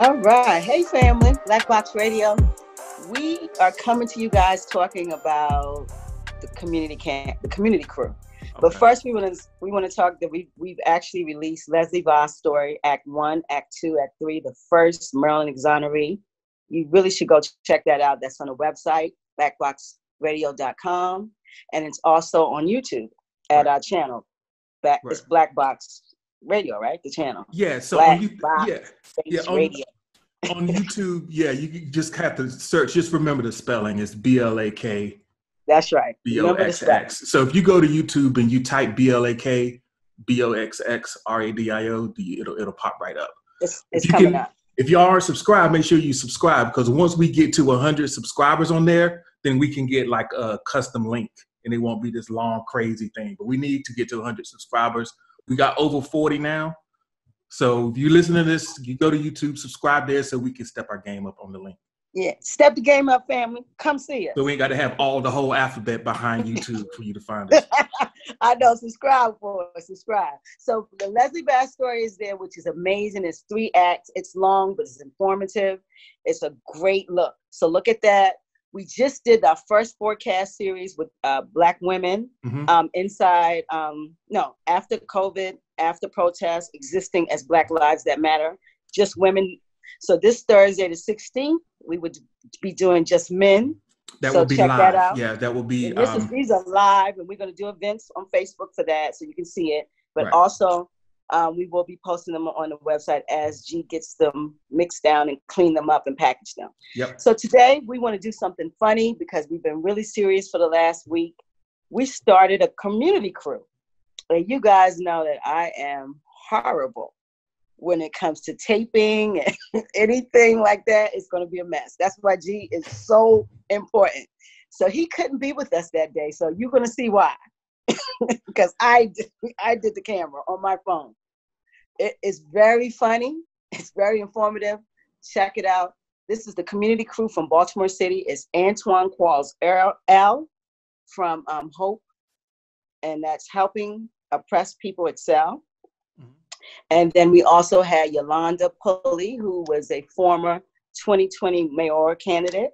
All right. Hey, family. BlakBoxx Radio. We are coming to you guys talking about the community camp, the community crew. But first, we want to we want to talk that we we've actually released Leslie Vass story, Act One, Act Two, Act Three, the first Maryland exoneree. You really should go check that out. That's on the website blakboxxradio.com, and it's also on YouTube at right. our channel. Back, right. It's BlakBoxx Radio, right? The channel. Yeah. So Black on you, yeah, yeah on, Radio. on YouTube, yeah, you just have to search. Just remember the spelling. It's B L A K that's right. B O X X. So if you go to YouTube and you type B L A K B O X X R A D I O, it'll it'll pop right up. It's, it's coming can, up. If y'all aren't subscribed, make sure you subscribe because once we get to 100 subscribers on there, then we can get like a custom link and it won't be this long crazy thing. But we need to get to 100 subscribers. We got over 40 now. So if you listen to this, you go to YouTube, subscribe there so we can step our game up on the link. Yeah, step the game up, family. Come see us. So we ain't got to have all the whole alphabet behind YouTube for you to find us. I know. Subscribe for us. Subscribe. So the Leslie Vass story is there, which is amazing. It's three acts. It's long, but it's informative. It's a great look. So look at that. We just did our first forecast series with uh, Black women mm-hmm. um, inside, um, no, after COVID, after protests, existing as Black Lives That Matter. Just women so this Thursday, the 16th, we would be doing just men. That so will be check live. That out. Yeah, that will be. Um, is, these are live, and we're going to do events on Facebook for that, so you can see it. But right. also, um, we will be posting them on the website as G gets them mixed down and clean them up and package them. Yep. So today we want to do something funny because we've been really serious for the last week. We started a community crew, and you guys know that I am horrible when it comes to taping and anything like that, it's going to be a mess. That's why G is so important. So he couldn't be with us that day. So you're going to see why. because I did, I did the camera on my phone. It is very funny. It's very informative. Check it out. This is the community crew from Baltimore City. It's Antoine Qualls L from um, Hope, and that's helping oppressed people excel. And then we also had Yolanda Pulley, who was a former 2020 mayor candidate.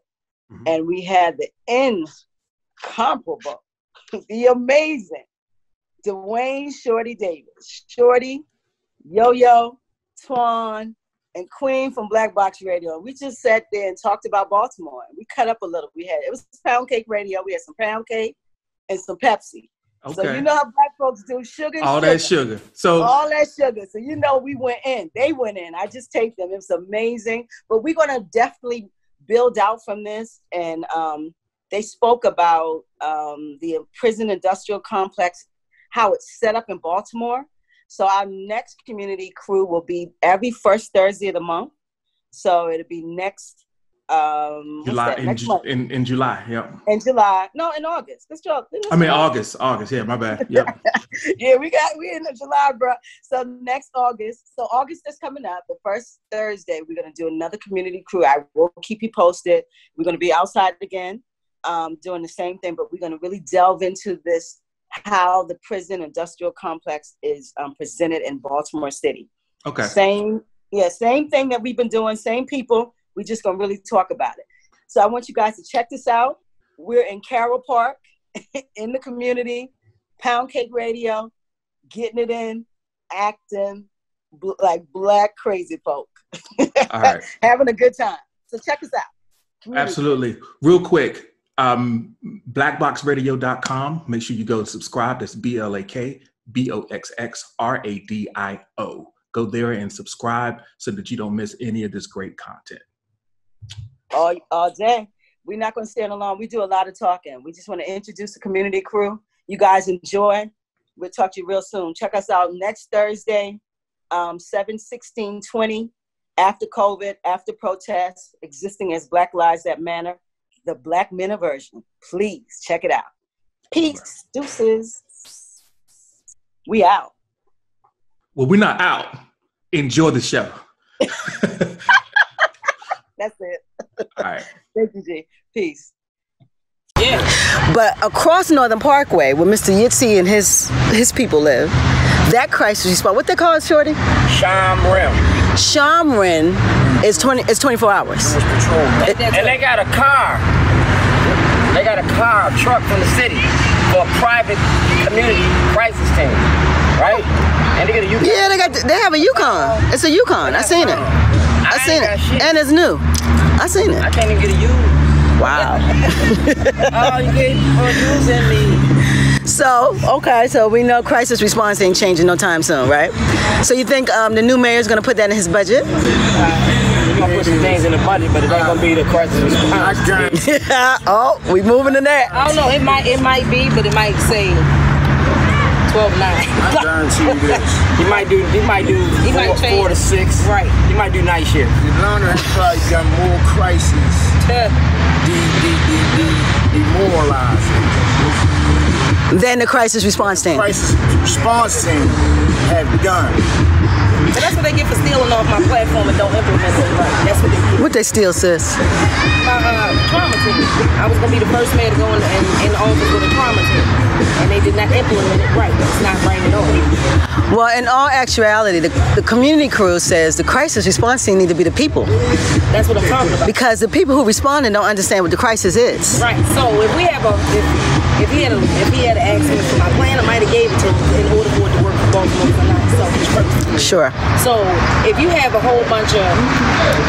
Mm-hmm. And we had the incomparable, the amazing Duane Shorty Davis. Shorty, Yo Yo, Twan, and Queen from BlakBoxx Radio. We just sat there and talked about Baltimore. We cut up a little. We had it was pound cake radio. We had some pound cake and some Pepsi. Okay. So you know how black folks do sugar. All sugar. that sugar. So all that sugar. So you know we went in. They went in. I just take them. It was amazing. But we're gonna definitely build out from this. And um, they spoke about um, the prison industrial complex, how it's set up in Baltimore. So our next community crew will be every first Thursday of the month. So it'll be next um July in, Ju- in, in July, yeah. In July, no, in August. Let's go. I mean August, August. Yeah, my bad. Yeah. yeah, we got we in July, bro. So next August, so August is coming up. The first Thursday, we're gonna do another community crew. I will keep you posted. We're gonna be outside again, um, doing the same thing, but we're gonna really delve into this how the prison industrial complex is um, presented in Baltimore City. Okay. Same, yeah, same thing that we've been doing. Same people we're just gonna really talk about it. So I want you guys to check this out. We're in Carroll Park, in the community, Pound Cake Radio, getting it in, acting bl- like black crazy folk. All right. Having a good time. So check us out. Community. Absolutely. Real quick, um, blakboxxradio.com. Make sure you go and subscribe. That's B L A K B O X X R A D I O. Go there and subscribe so that you don't miss any of this great content all, all day. We're not going to stand alone. We do a lot of talking. We just want to introduce the community crew. You guys enjoy. We'll talk to you real soon. Check us out next Thursday, um, 7 16 20, after COVID, after protests, existing as Black Lives That Matter, the Black Men version. Please check it out. Peace, deuces. We out. Well, we're not out. Enjoy the show. That's it. All right. Thank you, G. Peace. Yeah. But across Northern Parkway, where Mr. Yitzi and his his people live, that crisis response, what they call it, Shorty? Sham Rim. Shomrim is 20 is 24 hours. Patrol. That's And they got a car. They got a car, a truck from the city for a private community crisis team. Right? And they get a Yukon. Yeah, they got they have a Yukon. It's a Yukon. I seen it. I I seen it. And it's new. I seen it. I can't even get a. Wow. Oh, you get for using me. So, okay, so we know crisis response ain't changing no time soon, right? So you think um, the new mayor's gonna put that in his budget? We're gonna put some things in the budget, but it ain't gonna be the crisis response. oh, we moving to that. I don't know. It might it might be, but it might say twelve nine. I guarantee you this. You might do. You might do He four, might change- four to six. Right. You might do night shift. Atlanta has probably got more crises de- de- de- de- demoralizing. Then the crisis response team. Crisis response team have done. But that's what they get for stealing off my platform and don't implement it right. That's what they get. What they steal, sis? My uh, trauma team. I was gonna be the first mayor to go in, in, in office with a trauma team, and they did not implement it right. It's not right at all. Well, in all actuality, the, the community crew says the crisis response team need to be the people That's what I'm talking about. because the people who responded don't understand what the crisis is. Right. So if we have a if, if he had a if he had an accident for my plan, I might have gave it to him in order for it to work for Baltimore. I'm not selfish person. Sure. So if you have a whole bunch of,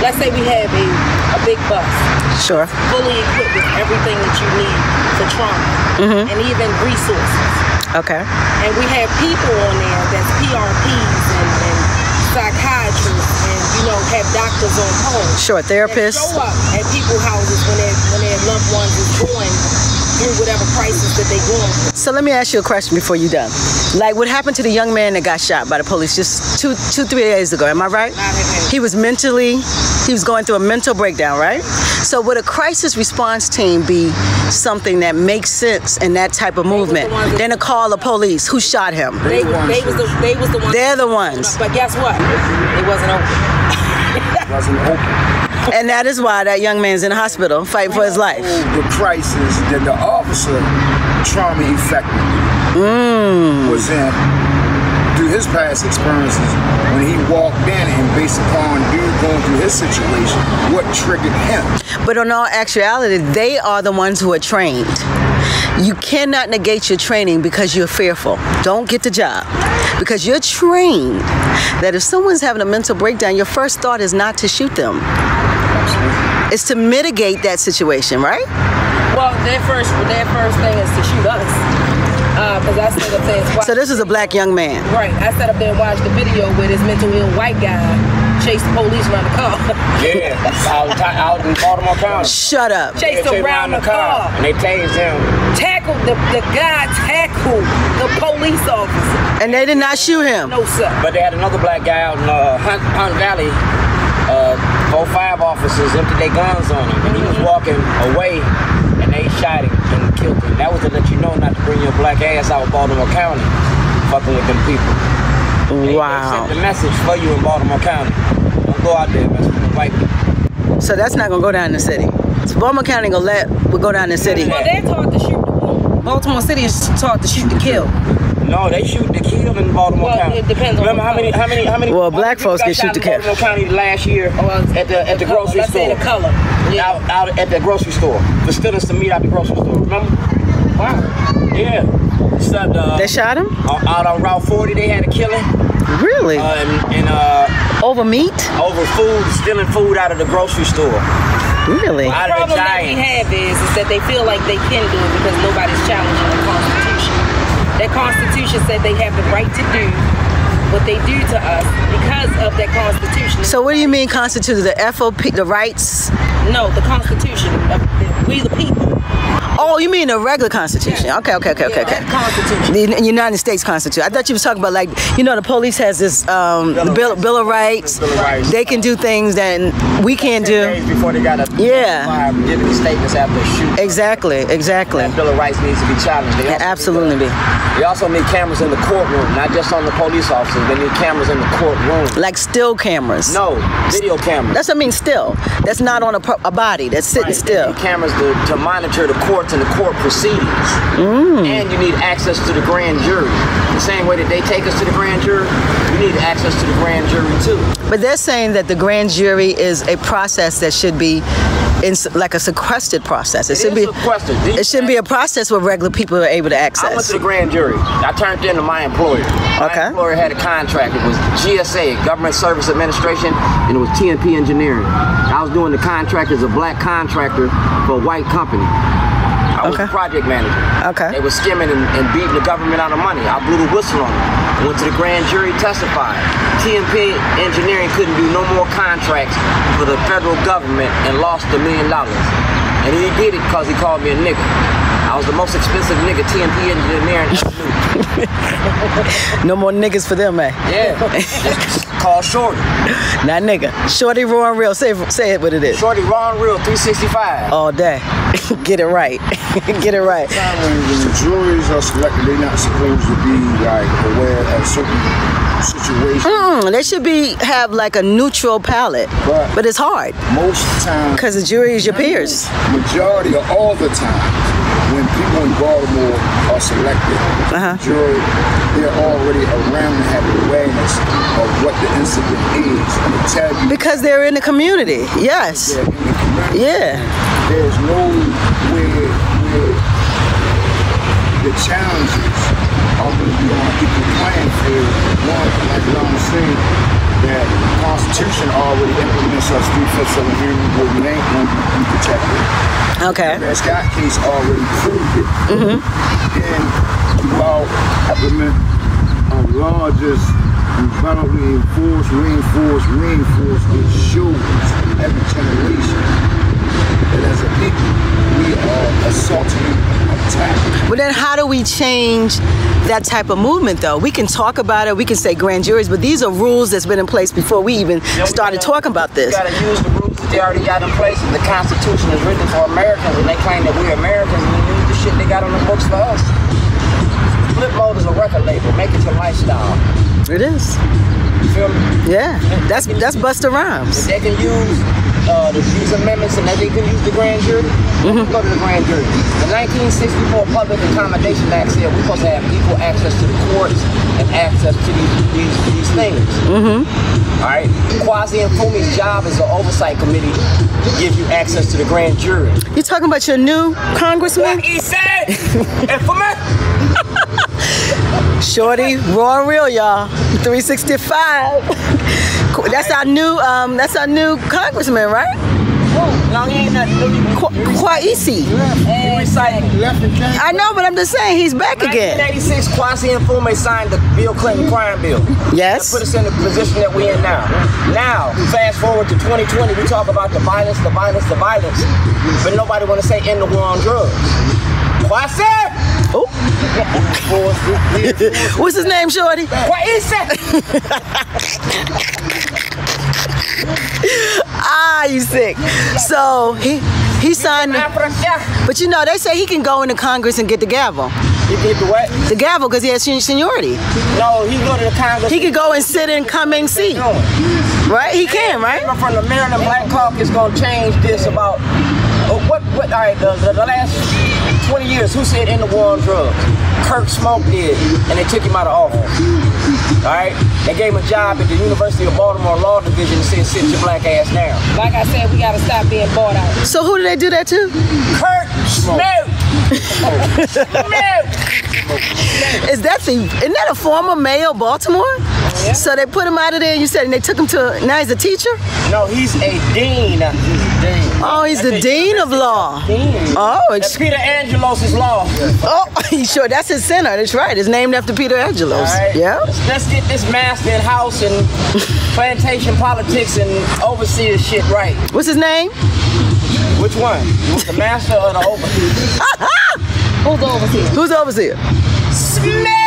let's say we have a, a big bus Sure. fully equipped with everything that you need for trauma mm-hmm. and even resources. Okay. And we have people on there that's PRPs and, and psychiatrists and you know have doctors on hold. Sure. Therapists. show up at people's houses when their when their loved ones is going through whatever crisis that they going through. So let me ask you a question before you're done. Like what happened to the young man that got shot by the police just two, two, three days ago? Am I right? He was mentally, he was going through a mental breakdown, right? So would a crisis response team be something that makes sense in that type of movement ones that- than to call the police who shot him? They, they was the they was the ones. They're the ones. But guess what? It wasn't open. Wasn't open. And that is why that young man's in the hospital fighting for his life. The crisis that the officer trauma affected was in through his past experiences when he walked in and based upon dude going through his situation, what triggered him. But in all actuality, they are the ones who are trained. You cannot negate your training because you're fearful. Don't get the job. Because you're trained that if someone's having a mental breakdown, your first thought is not to shoot them. It's to mitigate that situation, right? Well, their first their first thing is to shoot us. Because I stood up there and. So this is a black young man. Right. I sat up there and watched the video where this mental ill white guy chased the police around the car. Yeah. out, out in Baltimore County. Shut up. chased They him around the car. And they tased him. Tackled the, the guy tackled the police officer. And they did not shoot him. No sir. But they had another black guy out in uh, Hunt, Hunt Valley. Uh, four five officers emptied their guns on him, and he was walking away, and they shot him and killed him. That was to let you know not to bring your black ass out of Baltimore County, fucking with them people. They- They sent the message for you in Baltimore County. Don't go out there messing with the white people. So that's not gonna go down in the city. So Baltimore County gonna let we go down in the city. Well, they're taught to shoot the wound. Baltimore City is taught to shoot to kill. No, they shoot to kill in Baltimore Well, County. it depends on Remember what how many, how many, how many? Well, black folks got get shot shoot to in kill. Baltimore County last year Well, at the at the color. grocery Let's store. say the color. Yeah. Out, out at the grocery store for stealing some meat out the grocery store. Remember? Wow. Yeah. So, uh, They shot him? on- out on Route 40, they had a killing. Really? Uh, and, and uh, Over meat? over food, stealing food out of the grocery store. Really? Out The of the problem that we have is, is that they feel like they can do it because nobody's challenging the Constitution. That Constitution said they have the right to do what they do to us because of that Constitution. So what do you mean constituted the FOP, the rights? No, the Constitution. of the- We the people. Oh, you mean the regular Constitution? Okay, okay, okay, okay, Yeah, okay. Constitution. The United States Constitution. I thought you was talking about like you know the police has this um, Bill of bill, Rights. bill of rights. Bill of Rights. They can do things that we can't do. Days before they got a Yeah. giving statements after a shoot. Exactly, exactly. That Bill of Rights needs to be challenged. They It absolutely need, be. They also need cameras in the courtroom, not just on the police officers. They need cameras in the courtroom. Like still cameras. No, video cameras. That's what I mean. Still, that's not on a, a body that's sitting Right, still. You need cameras to, to monitor the courts and the court proceedings. Mm. And you need access to the grand jury. The same way that they take us to the grand jury, you need access to the grand jury too. But they're saying that the grand jury is a process that should be in like a sequestered process. It, It should be sequestered. These it shouldn't be a process where regular people are able to I went access. to the grand jury. I turned in to my employer. My Okay. employer had a contract. It was GSA, Government Service Administration, and it was TNP Engineering. I was doing the contract as a black contractor for a white company. I was Okay. a project manager. Okay. They were skimming and, and beating the government out of money. I blew the whistle on them. Went to the grand jury, testified. TNP Engineering couldn't do no more contracts for the federal government and lost a million dollars. And he did it because he called me a nigga. I was the most expensive nigga TNP Engineering ever knew. No more niggas for them, man. Yeah. Just call Shorty. Not nigga. Shorty roaring real. Say say it what it is. Shorty Ron Real 365. All day. Get it right. Get it right. when, when the juries are selected, they're not supposed to be like aware of certain situations. Mm, they should be have like a neutral palette, Right. but it's hard Most times, because the jury is your peers. majority of all the time, when people in Baltimore are selected, Uh-huh. the jury, they're already around and have awareness of what the incident is. And they tell you Because they're in the community. Yes. they're in the community. Yeah. There's no where, where the challenges are going to be on equal playing field. One, like Ron said, that the Constitution already implements us three-fifths of a human where we ain't going to be protected. Okay. The Scott case already proved it. Mhm. And while implement a law just violently enforce, reinforce, reinforce, it shows every generation that as a people, we are assaulting. But then how do we change that type of movement though? We can talk about it, we can say grand juries, but these are rules that's been in place before we even started talking about this. You gotta use the rules that they already got in place. The Constitution is written for Americans, and they claim that we're Americans, and we use the shit they got on the books for us. Flip mode is a record label. Make it your lifestyle. It is. You feel me? Yeah. That's that's Busta If Rhymes. they can use uh, the, these amendments and that they can use the grand jury, them go to the grand jury. The 1964 Public Accommodation Act said we're supposed to have equal access to the courts and access to these these, these things. Mm-hmm. All right. Kweisi Mfume's job as the oversight committee to give you access to the grand jury. You talking about your new congressman? What He said, and Shorty, raw and real, y'all. 365. That's our new um that's our new congressman, right? No, ain't nothing. Qu- Kweisi. Recycle. Left. I know, but I'm just saying he's back again. 1986, Kweisi Mfume signed the Bill Clinton crime bill. Yes. Put us in the position that we're in now. Now, fast forward to 2020, we talk about the violence, the violence, the violence, but nobody want to say end the war on drugs. Kweisi! Oh. What's his name, Shorty? Kweisi! Ah, you sick. So he he signed but you know they say he can go into Congress and get the gavel. You get the what? The gavel because he has seniority. No, he go to the Congress. He could go and sit in Cummings seat, right? He can, right? From the Maryland Black Caucus gonna change this about oh, what? What? All right, the, the last 20 years, who said in the war on drugs? Kurt Schmoke did, and they took him out of office. All right, they gave him a job at the University of Baltimore Law Division and said, "Sit your black ass down." Like I said, we gotta stop being bought out. So who did they do that to? Kurt Schmoke. Schmoke. Is that the isn't that a former mayor of Baltimore? So they put him out of there. You said and they took him to now he's a teacher. No, he's a dean. He's a dean. Oh, he's the dean of law. Dean. Oh, That's it's, Peter Angelos' law. oh, sure. That's his center. That's right. It's named after Peter Angelos. All right? Yeah. Let's, let's get this master in house and plantation politics and overseer shit right. What's his name? Which one? The master or the overseer? Who's the overseer? Who's the overseer?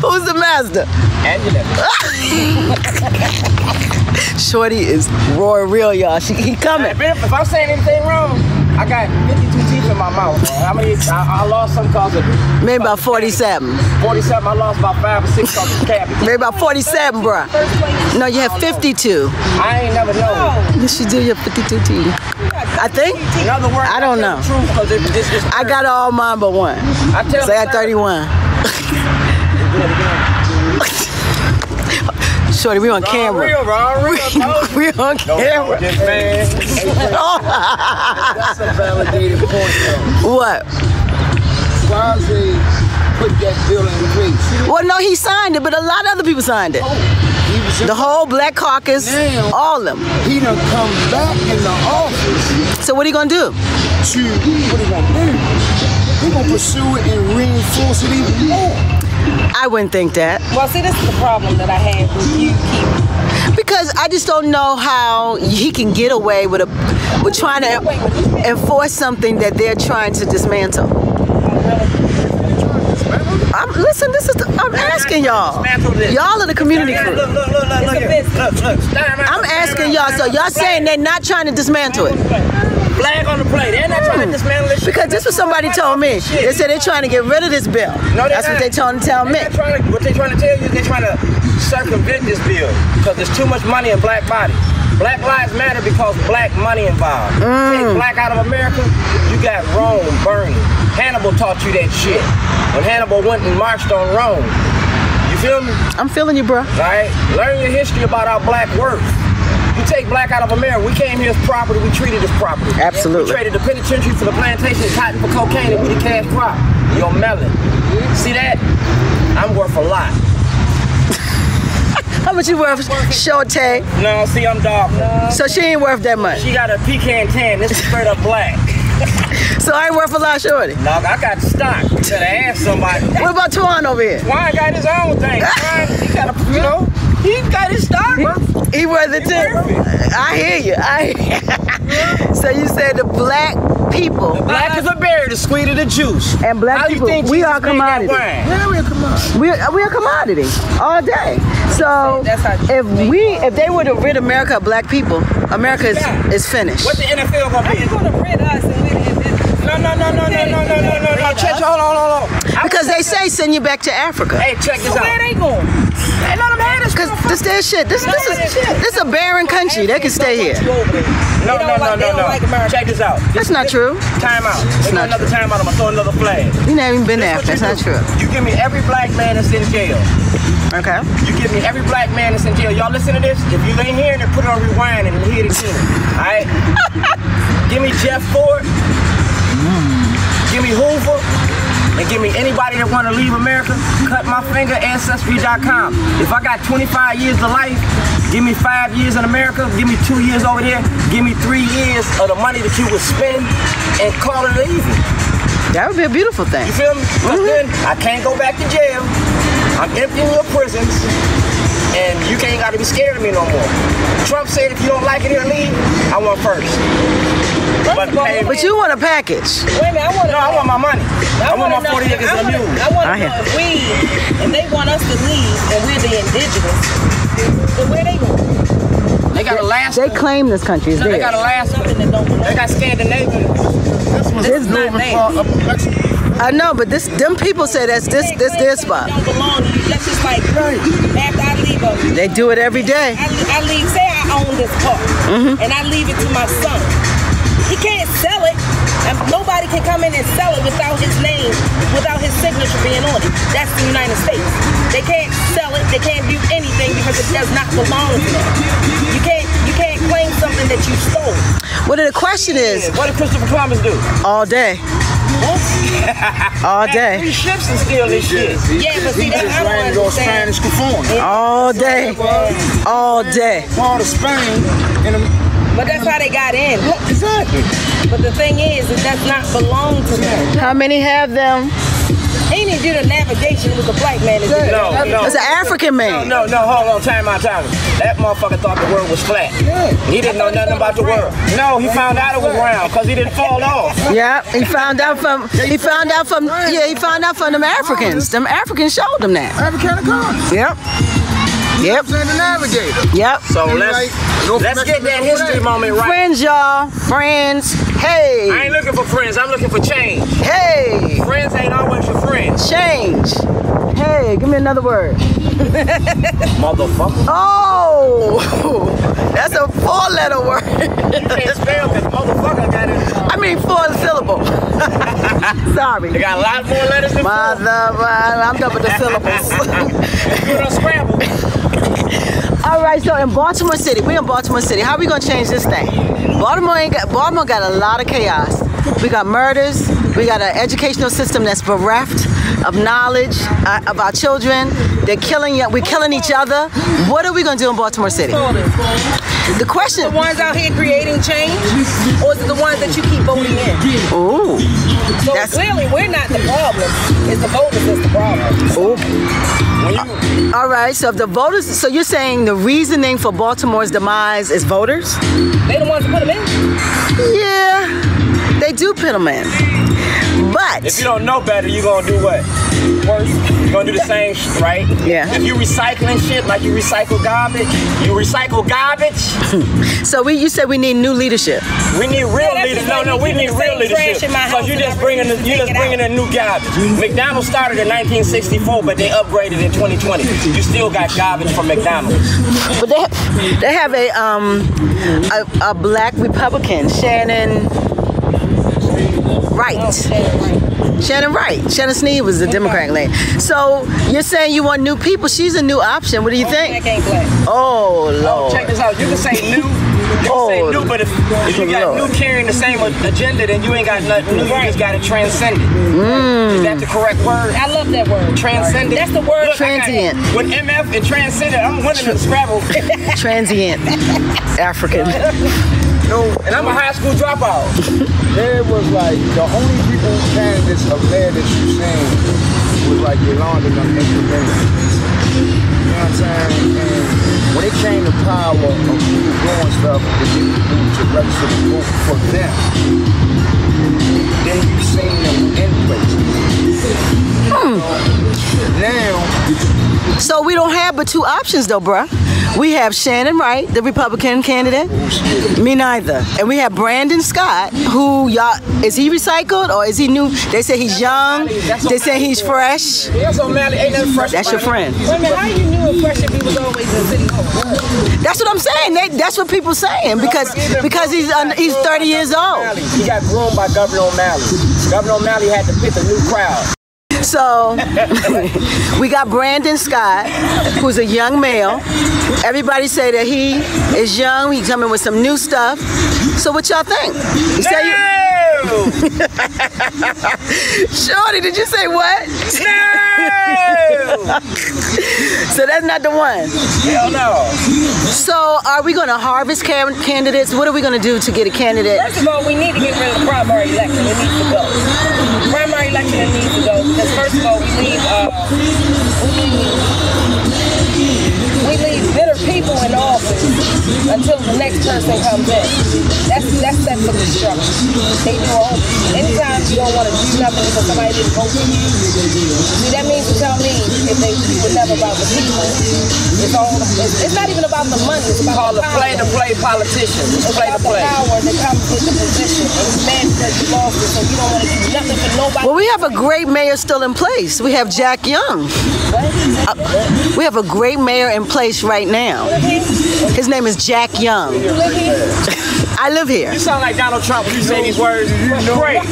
Who's the master? Angela. Shorty is and real, y'all. She, he coming. If I'm saying anything wrong, I got 52 teeth in my mouth. How many? I, I lost some cause of Maybe about 47. 47. I lost about five or six cause of cabbage. Maybe about 47, bruh. First place. No, you have 52. I ain't never know. Yes, should do. your have 52 too. I think. In other words, I don't know. truth because it, it's, it's I got all mine but one. I tell So I got 31. Shorty, we on camera. Real, raw, real. you. We on camera. Just man. That's a validated point, though. what? Swazi put that bill in place. Well, no, he signed it, but a lot of other people signed it. Oh, in The whole Black Caucus, Now- all of them. he done come back in the office So what are you gonna do? to what he gonna do? He gonna pursue it and reinforce it even more. I wouldn't think that Well, see, this is the problem that I have with you keep. because I just don't know how he can get away with a with trying to enforce something that they're trying to dismantle. I'm, listen, this is the, I'm asking y'all. Y'all are the community crew. I'm asking y'all. So y'all saying they're not trying to dismantle it? Flag on the plate. They're not trying to dismantle this shit. Because this was somebody told me. They said they're trying to get rid of this bill. No, they're That's what not. they trying to tell me. They're trying to, what they're trying to tell you is they're trying to circumvent this bill because there's too much money in black bodies. Black lives matter because black money involved. Mm. Take black out of America, you got Rome burning. Hannibal taught you that shit. When Hannibal went and marched on Rome. You feel me? I'm feeling you, bro. All right? Learn your history about our black worth. You take black out of America, we came here as property, we treated as property. Absolutely. We traded the penitentiary for the plantation, cotton for cocaine, and we the cash crop. Your melon. See that? I'm worth a lot. How much you worth, Shorty? No, see, I'm dark. So she ain't worth that much. She got a pecan tan. This is straight up black. So I ain't worth a lot, Shorty. No, I got stock. Better ask somebody. What about Twan over here? Wine got his own thing. Wine, he got a, you know, he got his stock, bro. He worth it too. I hear you. I hear so you said the black people Black is a berry, the sweeter the juice. and black How you people, think we Jesus are made commodity. Yeah, we come on. We're, we're a commodity all day. So if we if they were to rid America of black people, America is, is finished. What the NFL gonna How be? you gonna rid us and we No, no, no, no, no, no, no, no, no, no. Check, hold on, hold on. I- Because they say send you back to Africa. Hey, check this So out. where they going? Hey, let them this. Because this their shit. This this is this is a barren country. They can stay here. No, no, no, no, no. Check this out. That's not true. Time out. There's not another time out. I'm gonna throw another flag. You never even been there. That's not true. You give me every black man that's in jail. Okay. You give me every black man that's in jail. Y'all listen to this? If you ain't hearing it, put it on rewind and hear it again. Alright? give me Jeff Ford. Mm. Give me Hoover. And give me anybody that want to leave America. Cut my finger, ancestry.com. If I got 25 years to life, give me five years in America, give me two years over there, give me three years of the money that you would spend and call it even. That would be a beautiful thing. You feel me? 'Cause mm-hmm. then I can't go back to jail. I'm emptying your prisons. And you can't gotta be scared of me no more. Trump said if you don't like it here, leave. I want first. But, hey, But you want a package. Wait a minute, I want no, I want my money. I, want my wanna 40 acres I of wanna- mule. I want I to hear. know if we, if they want us to leave and we're the indigenous, then where they going? They got Alaska. They claim this country is they got theirs. Alaska. Nothing that don't belong. They got Scandinavia. This was It's the not northern there. part of Mexico. I know, but this them people say that's this They this their something spot. Don't belong. That's just like after I leave a They do it every day. I, I leave, say I own this car, mm-hmm. and I leave it to my son. He can't sell it, and nobody can come in and sell it without his name, without his signature being on it. That's the United States. They can't sell it, they can't do anything because it does not belong to them. You can't, you can't claim something that you stole. What Well, the question is What did Christopher Columbus do? all day, all Three day, ships and steal this shit. Yeah, but see, He that's just I don't landed on understand. Spanish conformity. all day, all day. Part of Spain in a, But that's how they got in. exactly. But the thing is, it does not belong to them. How many have them? He didn't do the navigation with a black man. it. No, no. It's an African man. No, no, no, hold on, time out, time. That motherfucker thought the world was flat. He didn't know nothing about the world. No, he found out it was round because he didn't fall off. Yeah, he found out from he found out from yeah he found out from them Africans. Them Africans showed him that. Africana cars. Yep. Yep. I'm the navigator. Yep. So And let's like, let's get that history moment right. Friends, y'all. Friends. Hey. I ain't looking for friends. I'm looking for change. Hey. Friends ain't always your friends, Change. Hey, give me another word. motherfucker. Oh, that's a four-letter word. You can't spell because motherfucker got it. I mean, four syllable. Sorry. They got a lot more letters than four. Mother, I'm done with the syllables. You done scramble. All right, so in Baltimore City, we in Baltimore City. How are we gonna change this thing? Baltimore ain't got Baltimore got a lot of chaos. We got murders. We got an educational system that's bereft of knowledge uh, of our children. They're killing. We're killing each other. What are we gonna do in Baltimore City? The question. The ones out here creating change, or is it the ones that you keep voting in? Ooh. So That's- clearly, we're not the problem. It's the voters that's the problem. Ooh. All right. So if the voters, so you're saying the reasoning for Baltimore's demise is voters? They the ones that put them in. Yeah, they do put them in. But if you don't know better, you gonna do what? Worse. You're gonna do the same, sh- right? Yeah. If you recycling shit like you recycle garbage, you recycle garbage. so we, you said we need new leadership. We need real that's leaders. No, no, we need the real leadership. in Because you just bringing, the, you take just bringing out. in new garbage. McDonald's started in 1964, but they upgraded in 2020. You still got garbage from McDonald's. But they they have a um a, a black Republican, Shannon Wright. Shannon Wright. Shannon Sneed was the Democrat lady. So you're saying you want new people? She's a new option. What do you Black think? ain't black. Oh Oh, check this out. You can say new. You can say Oh, new, but if, if you got Lord. new carrying the same agenda, then you ain't got nothing new. You just got to transcend it. Mm. Is that the correct word? I love that word. Transcendent. That's the word. Look, I got- Transient. With MF and transcendent, I'm winning in Scrabble. Transient African. No, And I'm a high school dropout. there was like the only people candidates of mayor that you seen was like Yolanda and them inconvenience. You know what I'm saying? And when it came to power of people doing stuff to get people to register to vote for them, then you seen them in places. Hmm. Now, So we don't have but two options though, bruh. We have Shannon Wright, the Republican candidate. Me neither. And we have Brandon Scott, who y'all is he recycled or is he new? They say he's young. They say he's fresh. That's O'Malley. Ain't nothing fresh That's your friend. How you knew if Fresh if he was always in City Hall? That's what I'm saying. They, that's what people saying because because he's un, he's 30 years old. He got groomed by Governor O'Malley. Governor O'Malley had to pick a new crowd. So we got Brandon Scott, who's a young male. Everybody say that he is young. He's coming with some new stuff. So what y'all think? You say you, No! Shorty, did you say what? No! So that's not the one. Hell no. So are we going to harvest can- candidates? What are we going to do to get a candidate? First of all, we need to get rid of the primary election. It needs to go. Election needs to go because first of all, we leave uh, we people in office until the next person comes in. That's that's set for destruction. They do all. Anytime you don't want to do nothing because somebody didn't vote for you, see that means to tell me if they were never about the people. It's all. It's, it's not even about the money. It's about Call the a play to play politician. It's It's play to about the play. power that comes with the position. And it's mad because you lost it, so you don't want to do nothing for nobody. Well, we have a great mayor still in place. We have Jack Young. Uh, we have a great mayor in place right now. His name is Jack Young. I live here. You sound like Donald Trump when you say these words. Great.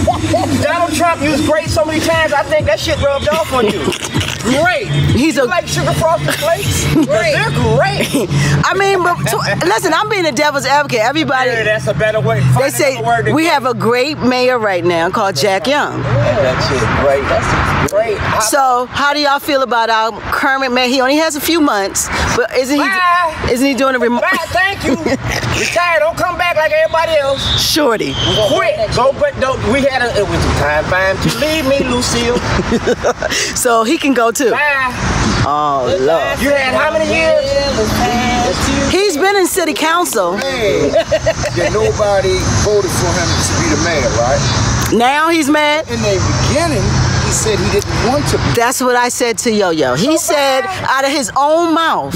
Donald Trump used great so many times, I think that shit rubbed off on you. Great. He's a You like sugar frosted flakes? Great. They're great. I mean, but to, listen, I'm being a devil's advocate. Everybody, Yeah, that's a better way. Find they say we have a great mayor right now called Jack Young. That shit great. That's great. I- So, how do y'all feel about our current mayor? He only has a few months, but isn't he? Bye. Isn't he doing a remote? Bye, thank you. Retire. Don't come back like everybody else. Shorty. Quit. Go, but don't. We had a. It was time time to leave me, Lucille. So he can go too. Bye. Oh Lord. You had how many years? He's been in city council. man, that nobody voted for him to be the mayor, right? Now he's mad. In the beginning, he he said he didn't want to be. That's what I said to Yo Yo. He said out of his own mouth,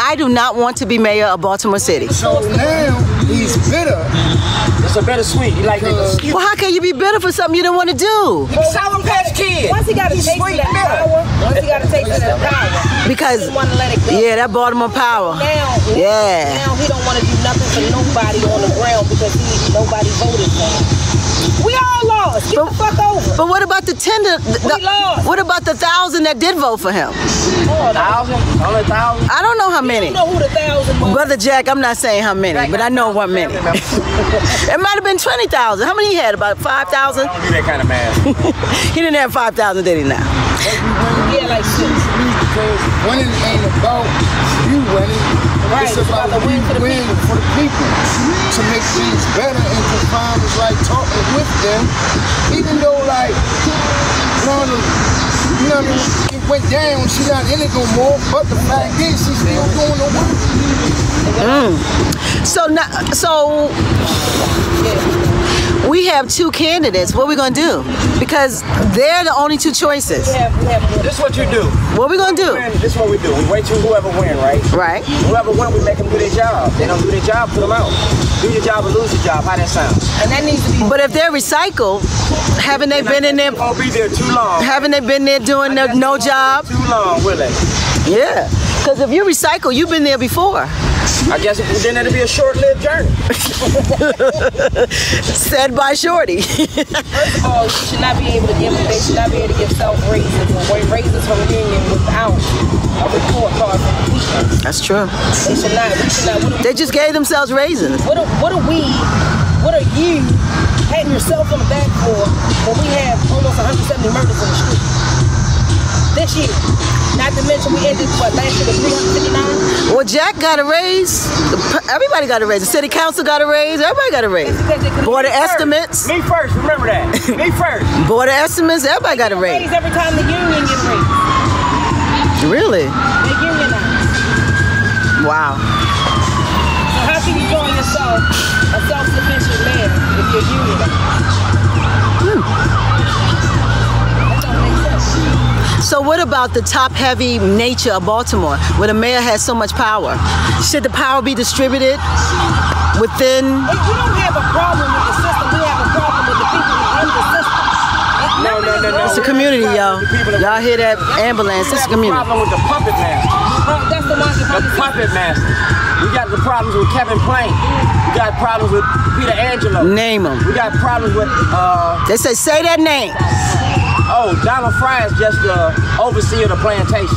I do not want to be mayor of Baltimore City. So now he's bitter. It's a bittersweet. You like niggas. Well, how can you be bitter for something you don't want to do? Sour Patch Kid. Once he got a He's taste of sweet that bitter. power, once he got a taste of that power, Because, he want to let it go. yeah, that Baltimore power. Now, Yeah. now he don't want to do nothing for nobody on the ground because he nobody voted for him. We all lost. Get the fuck over. But what about the tender? The, We lost. what about the thousand that did vote for him? Oh, Thousand? Only thousand? I don't know how many. You know who the thousand was. Brother Jack, I'm not saying how many, but I know what many. it might have been 20,000. How many he had? About 5,000? I don't do that kind of math. He didn't have 5,000, did he now? Yeah, like six. Because winning ain't about you winning. Right, It's about we win for the win for the people. To make things better and to find is like talking with them. Even though like one of you know what I mean, it went down, she not in it no more, but the fact is she's still doing the work. Mm. So, now, so we have two candidates. What are we going to do? Because they're the only two choices. We have, we have This is what you do. What are we going to do? Man, This is what we do. We wait till whoever win, right? Right. Whoever win, we make them do their job. They don't do their job, put them out. Do your job or lose your job. How that sound? and that needs to be. But if they're recycled, haven't they been in there? Won't be there too long. Haven't they been there doing their no job? Too long, will they? Yeah. Because if you recycle, you've been there before. I guess then it'll be a short-lived journey. Said by Shorty. First of all, you should not be able to give. They should not be able to give self raises or raises from union without a report card from the people. That's true. They should not. We should not. What are, They just gave themselves raisins. what are, what are we? What are you patting yourself on the back for when we have almost 170 murders in the street this year? Not to mention we ended what last year was 359. Well, Jack got a raise. Everybody got a raise. The city council got a raise. Everybody got a raise. Board of first. estimates. Me first, remember that. Me first. Board of estimates. Everybody got a raise. Raise every time the union get raised. Really? They unionize. Wow. So how can you call yourself a self-sufficient man if you're unionized? That don't make sense. So what about the top-heavy nature of Baltimore, where the mayor has so much power? Should the power be distributed within? If we don't have a problem with the system, we have a problem with the people who run the system. No, no, no, no. It's a community, yo. Y'all hear that ambulance? It's a We have a community. problem with the puppet master. That's the market The puppet master. We got the problems with Kevin Plank. We got problems with Peter Angelo. Name them. We got problems with uh They say say that name. Oh Donald Fry is just the overseer of the plantation.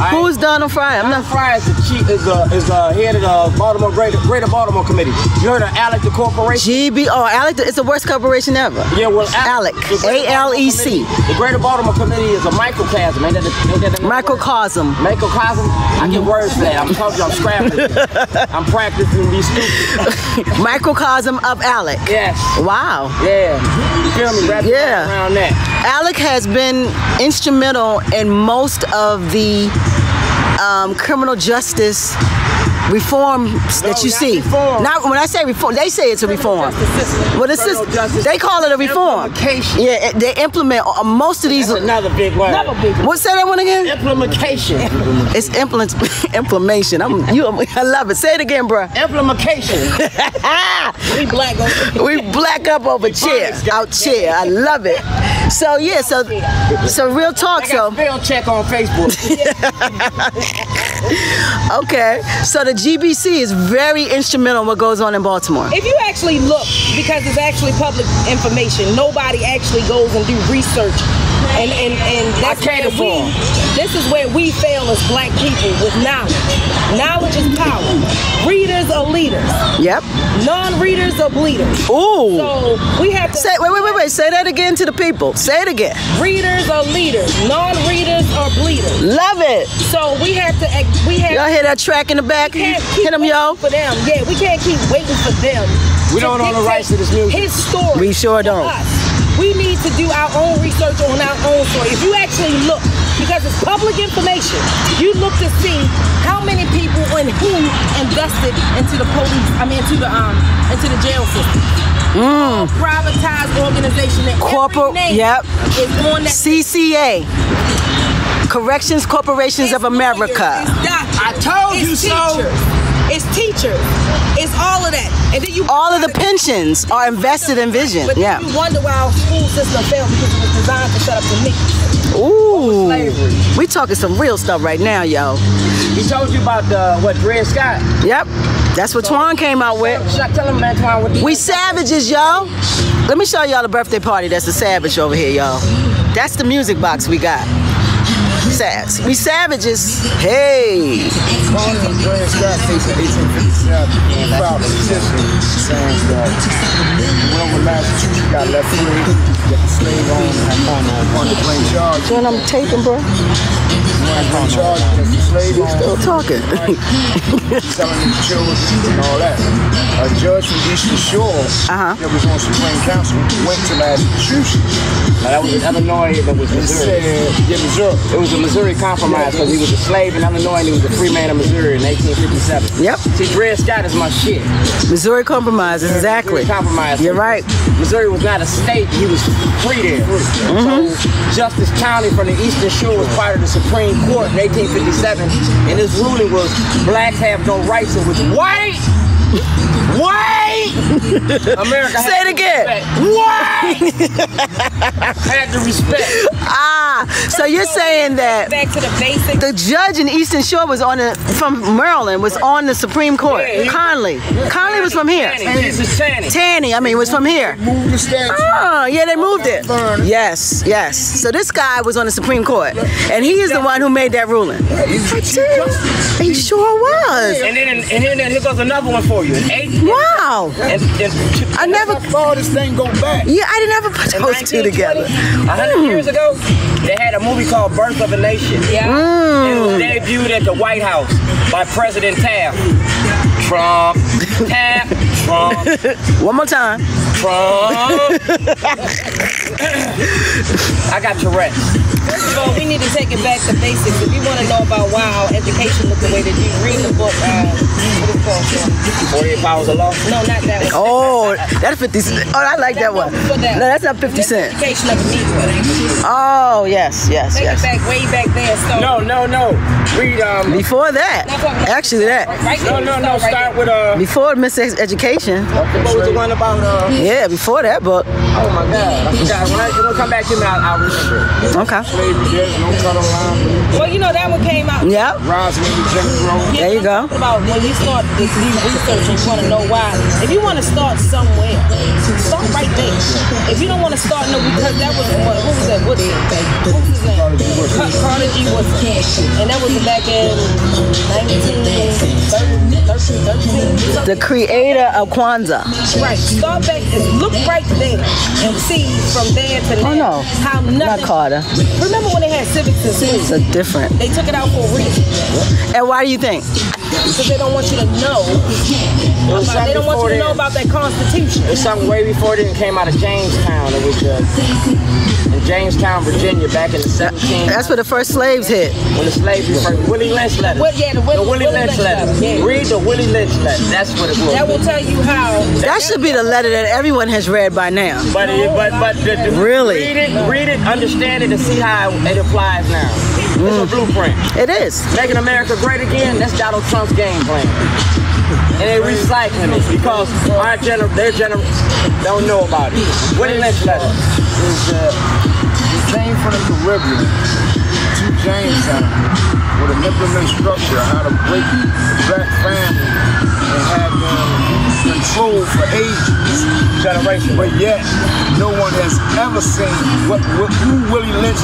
Right? Who's Donald Fry? I'm Donald not. Fry is the chief is uh is uh head of the Baltimore Greater Greater Baltimore Committee. You heard of ALEC the Corporation? GB. Oh, ALEC. It's the worst corporation ever. Yeah, well, ALEC. A L E C. The Greater Baltimore Committee is a microcosm. Ain't that the, ain't that the Microcosm. Microcosm? I get words for that. I'm telling you, I'm scrapping. I'm practicing these stupid. Microcosm of ALEC. Yes. Wow. Yeah. You feel me? Wrap Yeah. around that. ALEC has been instrumental in most of the um, criminal justice reforms that you see. reform. Not when I say reform, they say it's a reform. Well, just, justice they call it a reform. implementation. Yeah, they implement uh, most of these. That's another big word. Another big What say that one again? Implementation. It's implement inflammation. I'm you. I love it. Say it again, bro. Implementation. We black on We black up over chair, out chair. I love it. So yeah, so so real talk. So spell check on Facebook. okay, so the GBC is very instrumental in what goes on in Baltimore. If you actually look, because it's actually public information, nobody actually goes and do research. And and, and that's I cater where we, this is where we fail as black people with knowledge. Knowledge is power. Readers are leaders. Yep. Non-readers are bleeders. Ooh. So we have to Say wait wait wait wait. Say that again to the people. Say it again. readers are leaders. Non-readers are bleeders. Love it. So we have to act- we have Y'all hear that track in the back? can't keep Hit them, y'all. For them, yeah, we can't keep waiting for them. We don't own the rights to this music. His story. We sure don't. us. We need to do our own research on our own story. If you actually look, because it's public information, you look to see how many people and who invested into the police. I mean, into the um, into the jail system. all privatized organization that every Corporate- name yep. is on that CCA, Corrections Corporations of It's lawyers, America. it's doctors, I told it's you so. Teachers, It's teachers. It's all of that. And then you All of the pensions are invested in Vision. But Yeah. then you wonder why our school system failed because it was designed to shut up the meat. Ooh. slavery. We talking some real stuff right now, yo. He told you about the what Dred Scott. Yep. That's what Twan came out with. Shut, tell him, Antoine, what We savages, yo. Let me show y'all the birthday party that's a savage over here, y'all. That's the music box we got. Sass. We savages. Hey. Born in Dred Scott case in 1857, and filed a petition saying that whenever Massachusetts got left free, that the slave owner wanted to bring charges. When I'm taping, bro. Bring charges against the slave Still owner, talking. selling his children and all that. A judge from Eastern Shore Uh-huh. that was on Supreme Council went to Massachusetts that was in Illinois that was Missouri. said, yeah, Missouri. It was a Missouri compromise because he was a slave in Illinois and he was a free man in Missouri in 1857. Yep. See, Dred Scott is my shit. Missouri Compromise, exactly. Missouri compromise. You're right. Missouri was not a state; he was free there. Mm-hmm. So Justice County from the Eastern Shore was part of the Supreme Court in 1857, and his ruling was blacks have no rights. It was white. White! America Say it again. respect. White! had to respect. Ah, so you're saying that Back to the basics. the judge in Eastern Shore was on the from Maryland was on the Supreme Court. Yeah, he- Conley. Conley was from here. Taney. This is Taney. Taney, I mean, was from here. Moved the statue. Oh, yeah, they moved it. Yes, yes. So this guy was on the Supreme Court, and he is the one who made that ruling. He sure was. And then, and then, and here goes another one for you. In eight, Wow. and, and, I never. saw this thing go back? Yeah, I didn't ever put in those two together. A hundred hmm. years ago, they had a movie called Birth of a Nation. Yeah. It hmm. was debuted at the White House by President Taft. Trump, Taft, Trump, One more time. Trump. I got Tourette's. First of all, we need to take it back to basics. If you want to know about why our education look the way that you read the book, uh, what is it called? Sean? 48 Powers of Law. No, not that one. Oh, that's 50 cent. Oh, I like that one. That. No, that's not 50 cent. Education of the Negro. Oh, yes, yes, Take yes. it back, way back there. So, No, no, no. Read um. Before that, Not talking about- actually that. Right No, there. no, no. Right Start there. with uh. Before Miss Ex- Education. What was the one about uh? Yeah, before that book. Oh my God! I forgot. When I, when it come back to me, I'll, I'll remember. Okay. Slavery, there's no cut on line. Well, you know that one came out. Yep. Rising in the Jim Crow. There you go. Talking About when you start this new research and you want to know why. If you want to start somewhere, start right there. If you don't want to start, no, because that was what, what was that? What, what was his name? Car- Carter G. Woodson, and that was back in 1913. The creator of Kwanzaa. Right. Start back and look right there and see from there to Oh, now no. how Not. Carter. Remember when they had civics in It's school? a different. They took it out for a reason And why do you think? Because they don't want you to know. About, they don't want you to know about that Constitution. It was something way before it even came out of Jamestown. It was uh, in Jamestown, Virginia, back in the 17. That's where the first slaves hit. when the slaves were first. Willie Lynch letter. What- yeah, the Willie- Willie Willie Lynch Lynch letter. letter, yeah. Read the Willie Lynch letter. That's what it was. That will tell you how. That should be the letter that everyone has read by now. but it, but but the, the- Really? read it, read it, understand it, and see how it applies now. It's a blueprint. It is. Making America great again. That's Donald Trump's game plan. And they're recycling it because our gener- their gener- don't know about it. Willie Lynch letter. is uh, he came from the Caribbean to Jamestown with an implement structure how to break the black family and have them controlled for ages. Generation. But yet, no one has ever seen what, what who Willie Lynch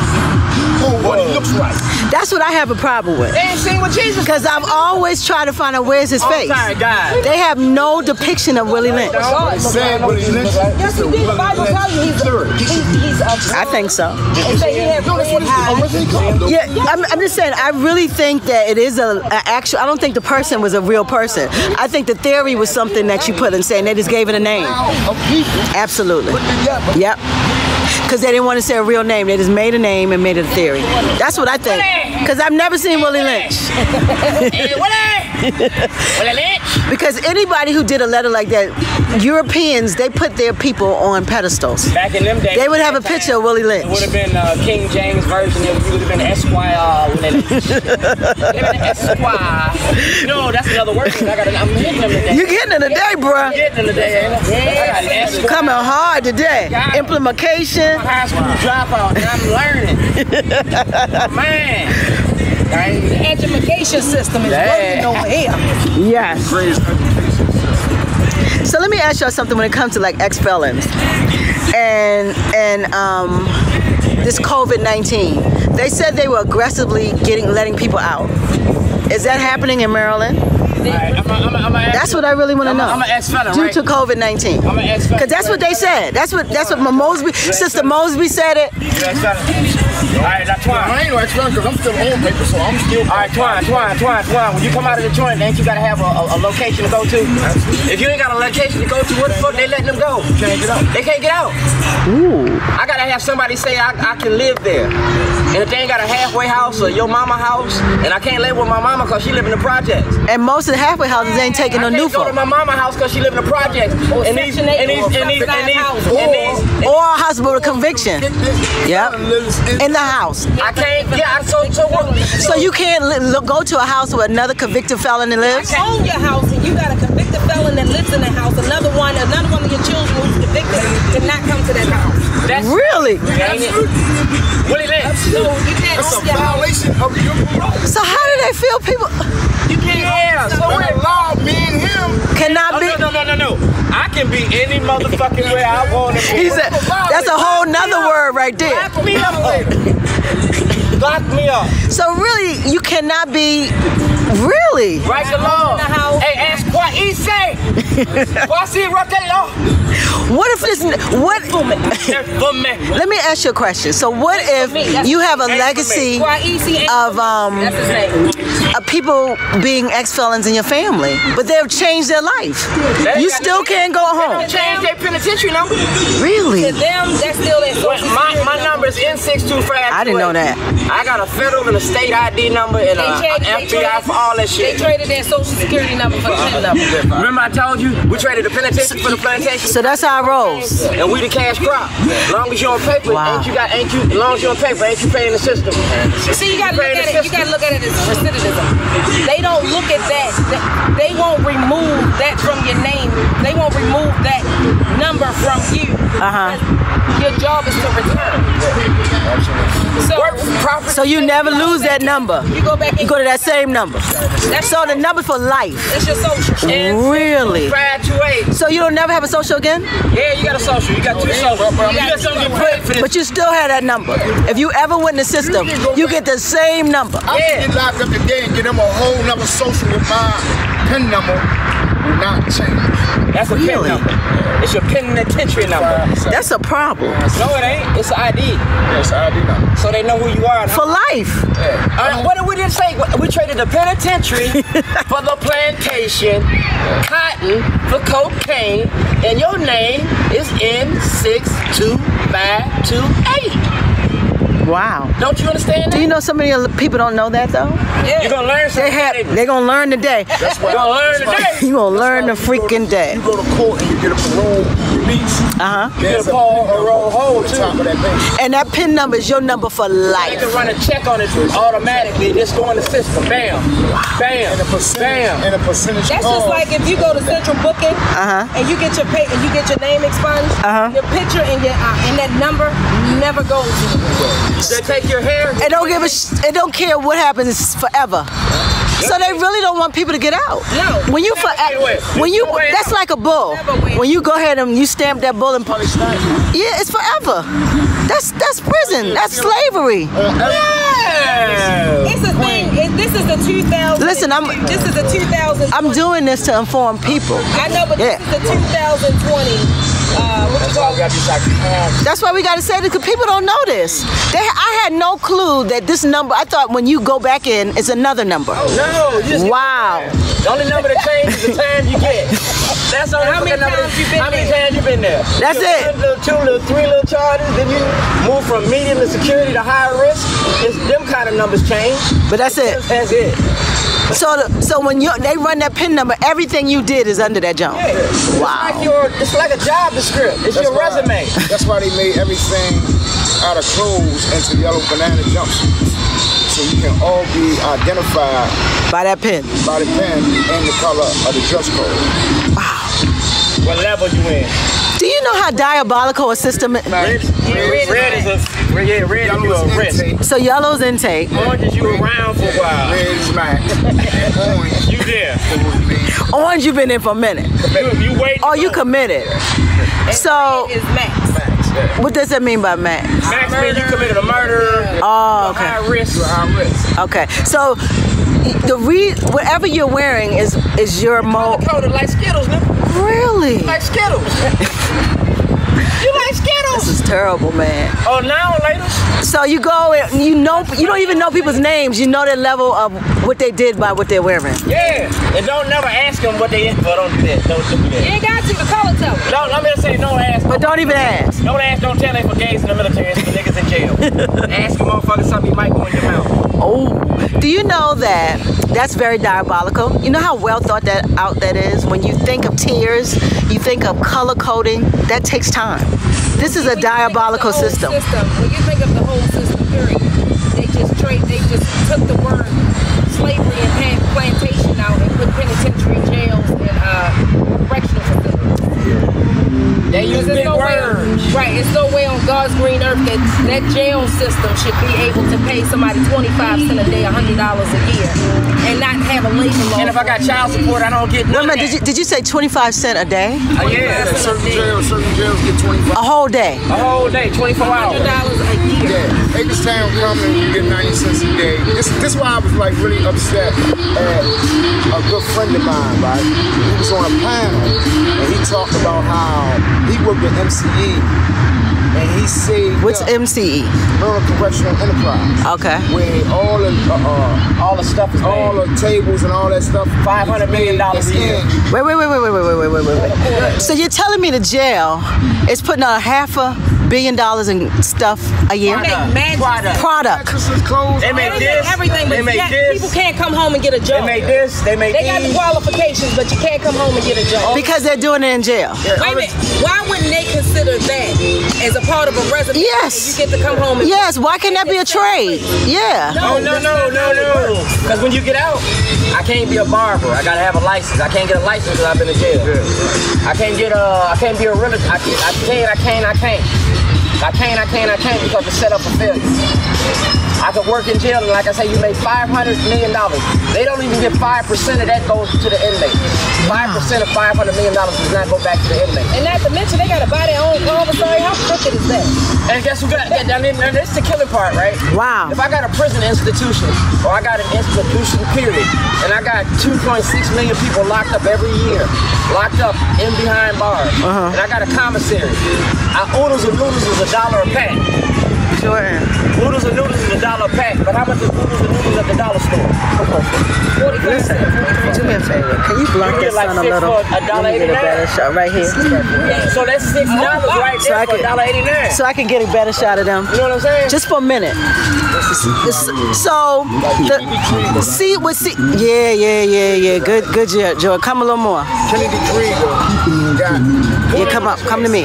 or what he looks like. That's what I have a problem with. They ain't seen what Jesus Because I've always tried to find out where's his oh, face. sorry, God. They have no depiction of Willie Lynch. They said Willie Lynch Yes, he did. The Bible tells you he's a, he's, he's a I think so. They say he had red eyes. Yeah, I'm, I'm just saying. I really think that it is a, a actual. I don't think the person was a real person. I think the theory was something that you put in saying they just gave it a name. Absolutely. Yep. Because they didn't want to say a real name. They just made a name and made it a theory. That's what I think. Because I've never seen Willie Lynch. Hey, Willie! Willie Lynch! Because anybody who did a letter like that, Europeans, they put their people on pedestals. Back in them days, They would have a time, picture of Willie It would have been uh, King James version. It would have been Esquire. When they, Esquire. No, that's another word. I got. I'm hitting them today. You getting it today, bruh. getting them today, ain't I? I got Esquire. Coming hard today. Implementation. high school dropout, and I'm learning. Man. Right? Education system is Yeah. working over here. Yes. So let me ask y'all something when it comes to like ex felons and and um, this COVID nineteen. They said they were aggressively getting letting people out. Is that happening in Maryland? Alright, I'm a, I'm a, I'm a That's what I really want to know. I'm an ex-felon, Due right? to COVID nineteen. I'm an ex-felon. Cause that's what they said. That's what that's what Mosby, Sister Mosby said it. Alright, now Twine. I ain't no expert because I'm still on paper, so I'm still. All right, Twine, Twine, Twine, Twine. When you come out of the joint, ain't you gotta have a, a, a location to go to? If you ain't got a location to go to, what the fuck they letting them go? Can't get out. They can't get out. Ooh. I gotta have somebody say I, I can live there. And if they ain't got a halfway house or your mama house, and I can't live with my mama because she live in the projects. And most of the halfway houses ain't taking no new can't go to my mama house because she live in the projects. And these, and these, and these, and these, and these, and these, Or a hospital conviction. Yep. In the house. I can't, yeah, I- so, so what? So you can't li- look, go to a house where another convicted felon lives? You own your house and you got a convicted felon that lives in the house. Another one, another one of your children who's convicted cannot come to that house. That's Really? Ain't it? Willie Lynch. So you can't That's a own your house. violation of your rights. So how do they feel people You can't Yeah, so allow me and him. cannot Oh, be? no, no, no, no, no. I can be any motherfucking way I want to be. He said, that's a whole nother word right there. Lock me up. Lock me up. So really, you cannot be, really? Right the law. the house. Hey, ask what he say. What see wrote that law? What if this, what, For let me ask you a question. So what if you have a legacy of, um, That's his name. of people being ex-felons in your family, but they've changed their life? You still can't go home. Change their penitentiary number. Really? To them, that's still their Well, my, my number is N625. I didn't know that. I got a federal and a state ID number and They a FBI traded- for all that shit. They traded their social security number for the PIN number. Remember I told you we traded the penitentiary for the plantation. So that's how it rolls. And we the cash crop. Long as you're on paper, Wow. ain't you got ain't you as long as you're on paper, ain't you paying the system. See, you gotta look at the it. You gotta look at it as recidivism. They don't look at that. that- They won't remove that from your name. They won't remove that number from you. Uh-huh. Your job is to return. So Work proper. So you never lose that number. you go back and You go to that same number. That's So the number for life. It's your social. Really? Graduate. So you don't never have a social again? Yeah, you got a social. You got two social. You just don't get paid for this. But you still have that number. If you ever win the system, you get the same number. I Yeah. get locked up today and get them a whole number social with my PIN number will not change. That's a Really? pin number. It's your penitentiary number. That's a problem. No, it ain't. It's an ID. Yes, I do know. So they know who you are. For life. Yeah. Uh, what did we just say? We traded the penitentiary for the plantation, cotton for cocaine, and your name is N6252. Wow. Don't you understand Do you know so many people don't know that though? Yeah. You're gonna learn They something. had, they're gonna learn today. That's You're gonna learn today. you're gonna learn the freaking day. You go to court and you get a parole release. Uh huh. There's a parole- parole hold, on too. top of that page. And that pin number is your number for They life. can run a check on it automatically. Just go in the system. Bam. Bam. And a percentage, Bam. and a percentage That's just like if you go to Central Booking Uh-huh. and you get your pay and you get your name expunged, Uh-huh. your picture and your uh, and that number never goes anywhere. They take your hair. It don't give a sh- it don't care what happens it's forever. So they really don't want people to get out. No. When you for Never uh, when you that's out. like a bull. When you go ahead and you stamp that bull and yeah, it's forever. That's that's prison. That's slavery. Yeah. It's a thing. It, this is the 2000. Listen, I'm- This is the 2000. I'm doing this to inform people. I know, but Yeah. this is the 2020. Uh, what you call it? That's why we got to say this because people don't know this. They, I had no clue that this number. I thought when you go back in, it's another number. No, you just Wow. The only number that changes is the time you get. That's the only How many fucking number. times you been How many there? times you been there? That's You it. One, little, two, little, three little charges. Then you move from medium to security to high risk. It's them kind of numbers change. But that's it. That's it. So, the, so when you they run that pin number, everything you did is under that jump. Yeah. It's Wow. like your, it's like a job description. It's That's your why- resume. That's why they made everything out of clothes into yellow banana jumpsuits. So you can all be identified By that pin. by the pin and the color of the dress code. What level you in? Do you know how diabolical a system is? Red, red, red is a red, yeah, red is you a risk. So yellow's intake. Orange is you around for a while. red is max, and orange You there? would be Orange, you've been in for a minute. You, you wait. Oh, you committed. So, Is max. max. What does that mean by max? Max means you committed a murder. Oh, okay. High risk. High risk. Okay. So, the re whatever you're wearing is is your mo. Coated like Skittles, nigga. Really? Like Skittles. you like? This is terrible, man. Oh, now or later? So you go and you know you don't even know people's names. You know their level of what they did by what they're wearing. Yeah. And don't never ask them what they in for. Don't do that. Don't do You that. ain't got to. The color tell. me. Don't, I'm gonna say don't ask. But don't even ask. Don't ask, don't tell they for gays in the military, it's for niggas in jail. ask a motherfucker something you might go in your mouth. Oh, do you know that that's very diabolical? You know how well thought that out that is? When you think of tears, you think of color coding, that takes time. This is a When you think of the diabolical whole system. When you think of the whole system, period, they just trade. They just took the word slavery and had plantation out and put penitentiary jails and uh, correctional facilities. They use There's big no way, right? It's no way on God's green earth that that jail system should be able to pay somebody 25 cent a day, 100 dollars a year, and not have a labor law. And if I got child support, I don't get Wait a minute, did you, did you say 25 cent a day? Oh, yeah, Yeah, certain jails, certain jails get 25. A whole day? a whole day, 24 hours. $100 a year. Yeah, Hagerstown coming, you get 90 cents a day. This this why I was like really upset at a good friend of mine, right? He was on a panel and he talked about how he worked at MCE and he saved What's up MCE? Maryland Correctional Enterprise. Okay. Where all the uh, uh, All the stuff is all made. the tables and all that stuff. $500 million a year. Wait, wait, wait, wait, wait, wait, wait, wait, wait, wait. So you're telling me the jail is putting out half a billion dollars in stuff a year? They make Product. Product. Clothes, They make this. make everything, They make yet this. people can't come home and get a job. They make this. They make They got the qualifications, but you can't come home and get a job. Because they're doing it in jail. Wait a minute. Why wouldn't they consider that as a part of a resume? Yes. And you get to come home and Yes, why can't that be a trade? Yeah. Oh no that's no no no! Because when you get out, I can't be a barber. I gotta have a license. I can't get a license because I've been in jail. I can't get a. I can't be a realtor. I can't. I can't. I can't. I can't. I can't. I can't. I can't because it's set up for failure. I could work in jail and like I say, you make five hundred million dollars. They don't even get five percent of that goes to the inmate. Five percent of five hundred million dollars does not go back to the inmate. And not to mention, they got to buy their own commissary. How crooked is that? And guess who got that? I mean, and this is the killing part, right? Wow. If I got a prison institution, or I got an institution period, and I got 2.6 million people locked up every year, locked up in behind bars, uh-huh. and I got a commissary, I, oodles and noodles is a dollar a pack. Sure. Oodles and noodles is a dollar a pack, but how much is oodles and noodles at the dollar store? 45 cents. Do me a favor. Can you blunt You get this like son a little? for a dollar Let me get a eighty-nine. better shot right here. So that's six oh, dollars oh, right there I for a could- dollar eighty-nine. So I can get a better shot of them. You know what I'm saying? Just for a minute. So the see what see yeah yeah yeah yeah good good Joe Joe come a little more Kennedy Krieger got yeah come up come to me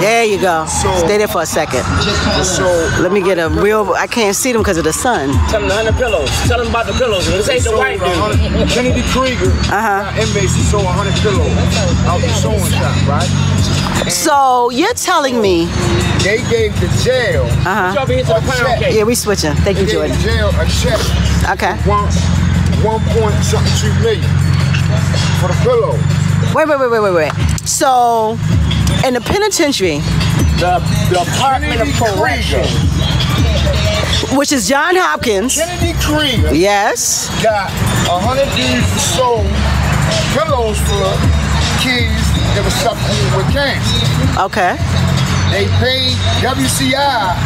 there you go stay there for a second so let me get a real I can't see them because of the sun Tell them the hundred pillows. Tell them about the pillows. This ain't the white dude. 100 Kennedy Krieger Uh-huh. got inmates who sold 100 pillows out the sewing shop, right? so you're telling me They gave the jail uh-huh Y'all be here to the pound cake. yeah we switching thank they you gave Jordan the jail a check okay one one point something two million for the pillow. wait wait wait wait wait wait so in the penitentiary. The, the Department of Correction. which is John Hopkins. Kennedy Krieger. Yes. Got a hundred dudes who sold pillows for kids that were suffering with cancer. okay. They paid WCI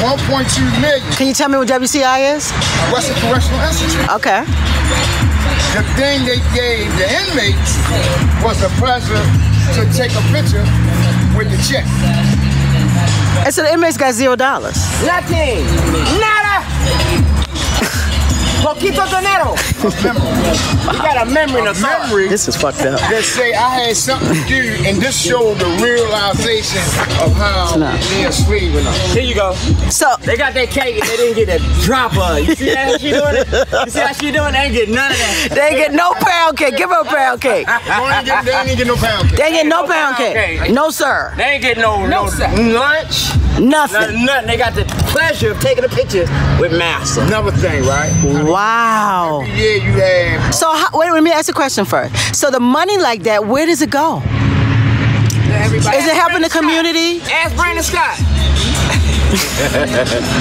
1.2 million, can you tell me what WCI is? Western Correctional Institute. okay. The thing they gave the inmates was a pleasure to take a picture with the check. and so the inmates got zero dollars Nothing. Nada. Poquito dinero. memory. We got a memory A of memory This is fucked up. that say I had something to do, and this showed the realization of how No. they enslaving us. Here you go. So They got that cake and they didn't get a drop of. You see how she doing it? You see how she doing it? They ain't get none of that. they get no pound cake. Give her a pound cake. They ain't get, they ain't get no pound cake. They ain't get no No pound pound cake. cake. No sir. They ain't get no, no, sir. lunch, Nothing. nothing, nothing. They got the pleasure of taking a picture with Master. Another thing, right? Wow. Yeah, you have So how, wait, let me ask a question first. So the money like that, where does it go? Everybody. Is it helping the community? Ask Brandon Scott. Do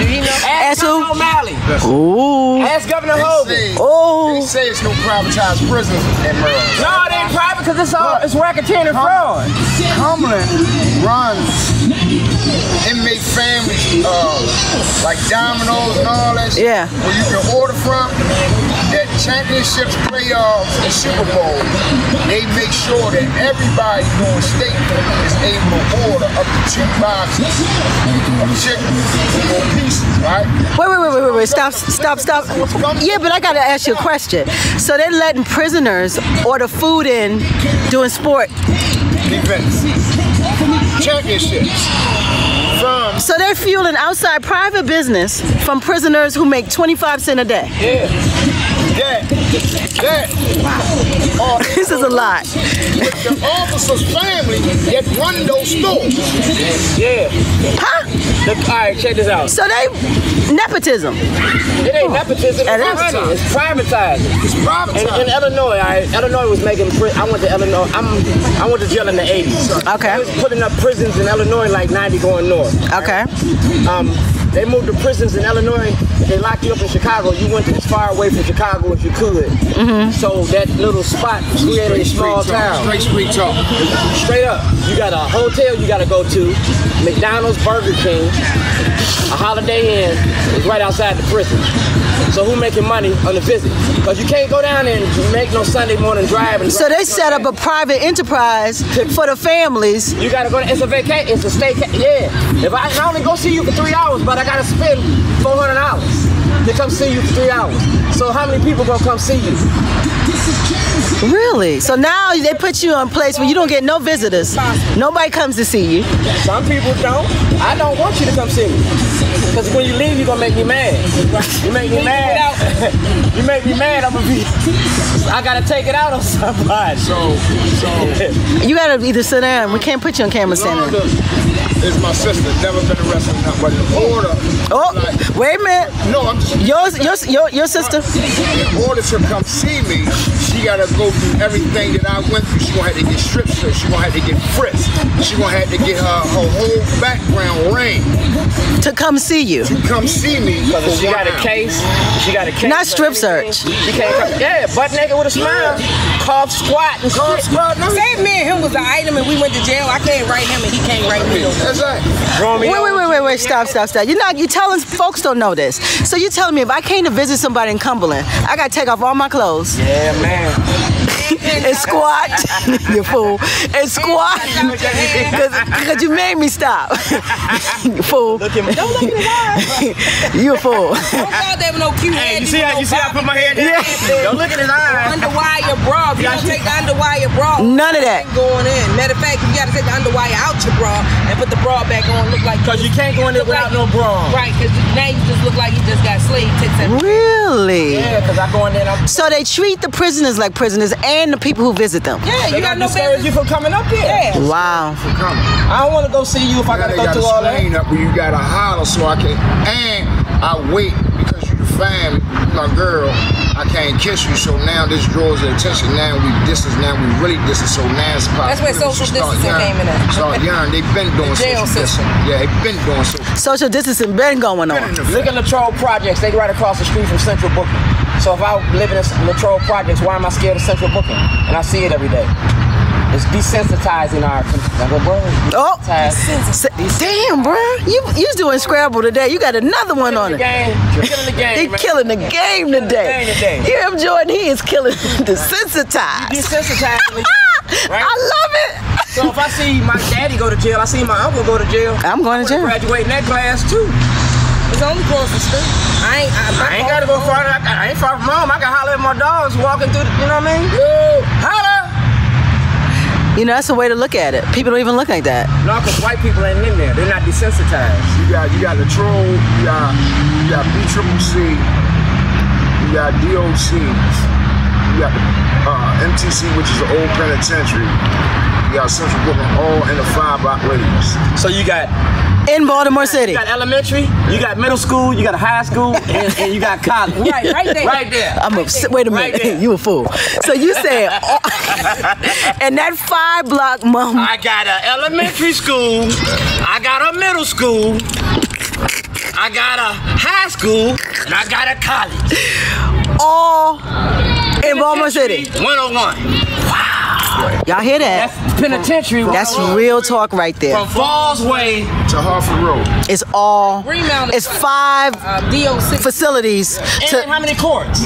you know? Ask Ask who? Governor O'Malley. Ooh. Ask Governor They Hogan. say, Oh. they say it's no privatized prisons in Maryland. No, it ain't private because it's all it's racketeering and fraud. Cumberland runs inmate families, uh, like Domino's and all that shit. Yeah. Where you can order from. That championships, playoffs, and Super Bowl, they make sure that everybody on state is able to order up to two boxes of chicken or pieces, right? Wait, wait, wait, wait, wait, wait. Stop, stop, stop. Yeah, but I gotta ask you a question. So they're letting prisoners order food in doing sport. Events. Championships. From So they're fueling outside private business from prisoners who make 25 cents a day. That, that, or This is a lot. With the officer's family that run those stores. Yeah. Huh? Look, all right, check this out. So they nepotism. It ain't nepotism. It is. It's money. It's privatizing. It's In, privatized. in Illinois, I, Illinois was making. I went to Illinois. I'm. I went to jail in the 80s. Okay. They was putting up prisons in Illinois like 90 going north. Okay. Um, they moved to prisons in Illinois. They locked you up in Chicago. You went as far away from Chicago as you could. Mm-hmm. So that little spot created a small talk. town. Straight street talk. Straight up. You got a hotel you got to go to, McDonald's, Burger King, a Holiday Inn is right outside the prison. So who making money on the visit? Because you can't go down there and make no Sunday morning drive. And So they set up a private enterprise for the families. You gotta go. To, it's a vacation. It's a stay. Yeah. If I, I only go see you for three hours, but I gotta spend four hundred dollars to come see you for three hours. So how many people gonna come see you? Really? So now they put you in a place where you don't get no visitors. Nobody comes to see you. Some people don't. I don't want you to come see me. Because when you leave, you're gonna make me mad. You make me mad. you make me mad. I'm gonna be. I gotta take it out on somebody. So, so You gotta either sit down. We can't put you on camera standing. Londa is my sister. Never been arrested, or but in order, Oh, like, wait a minute. no, I'm just. Yours, yours, your, your sister. In order to come see me, she gotta go through everything that I went through. She gonna have to get strip searched. She gonna have to get frisked. She gonna have to get her, her whole background ring to come see you. to come see me. Because she got a case. She got a case. Not strip anything. search. She can't come. Yeah, butt naked with a smile. Cough, squat, and Come shit. squad, no. Say me and him was an item and we went to jail. I can't write him and he can't write me. That's right. Wait, wait, wait, wait, wait, stop, stop, stop. You're not, you're telling folks don't know this. So you're telling me if I came to visit somebody in Cumberland, I gotta take off all my clothes Yeah, man. and squat, you fool, and squat, because you made me stop, you fool. Look at me. Don't look at his eyes. You a fool. Don't go there with no cute Hey, head. you see how you see how I put my head down? Don't look at his eyes. Underwire bra. If you don't take the underwire bra, None of that. going in. Matter of fact, you gotta take the underwire out your bra and put the bra back on. Look like Because you can't go in there without no bra. Right, because now you just look like you just got slave tits and Really? Yeah, because I go in there and I'm. So they treat the prisoners like prisoners and the people who visit them. Yeah, They you got gotta no discourage you from coming up here. Yeah. Wow. I don't want to go see you if I gotta go through all that. screen up where you gotta holler so I can, and I wait because you my girl. I can't kiss you, so now this draws the attention. Now we distance. Now we really distance. So now it's possible. That's where social to start distancing young. came in at. Start young. They've been doing jail social system. distancing. Yeah, they've been doing social. Social distancing been going Been on. in Look at Latrobe Projects. They right across the street from Central Booking. So if I live in Latrobe Projects, why am I scared of Central Booking? And I see it every day. It's desensitizing our. Another word. Oh, Desensitizing. Damn, bro. You you doing Scrabble today. You got another one on it. game. Killing the game. He killing the game today. game today. Hear him, Jordan? He is killing desensitized. Desensitizing. Right? I love it. So if I see my daddy go to jail, I see my uncle go to jail. I'm going to I jail. wanna Graduate in that class too. It's only across the street. I ain't. I, I ain't gotta go far. I, I ain't far from home. I can holler at my dogs walking through. The, you know what I mean? Yo, holler. You know, that's a way to look at it. People don't even look like that. No, cause white people ain't in there. They're not desensitized. You got you got the Latrobe, you got you got B Triple C, you got DOCs, you got uh, MTC, which is the old penitentiary. You got Central Booking, all in the five block radius. So you got In Baltimore City. you got elementary, you got middle school, you got a high school, and, and you got college. Right, right there. right there. I'm a, wait a Right minute. there. you a fool. So you said, and that five block mom. I got a elementary school, I got a middle school, I got a high school, and I got a college. all in Baltimore City. 101. Y'all hear that? That's penitentiary. That's 101. real talk right there. From Fallsway To Harford Road. It's all. Greenmount. It's five Uh, DOC. facilities And to. how many courts?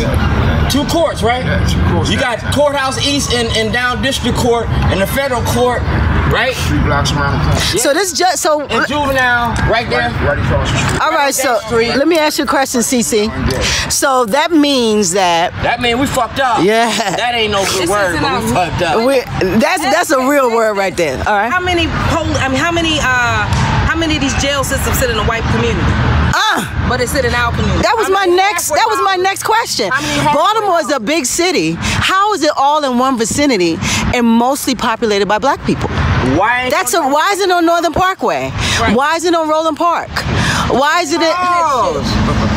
Two courts, right? Yeah, two courts. You got courthouse east and, and down district court and the federal court, right? Three blocks around the corner. So this just so. And juvenile, right there. Right, right across the street. All right, so street. let me ask you a question, CC. So that means that That mean we fucked up. Yeah. That ain't no good This word, but we fucked up. we, that's that's a real word right there. All right. How many pol- I mean, how many uh, how many of these jail systems sit in the white community? Ah. But it's sit in our community. That was How my next. That was my next question. How many Baltimore is a big city. How is it all in one vicinity and mostly populated by black people? Why? That's a. Why is it on Northern Parkway? Right. Why is it on Roland Park? Why is it? Oh,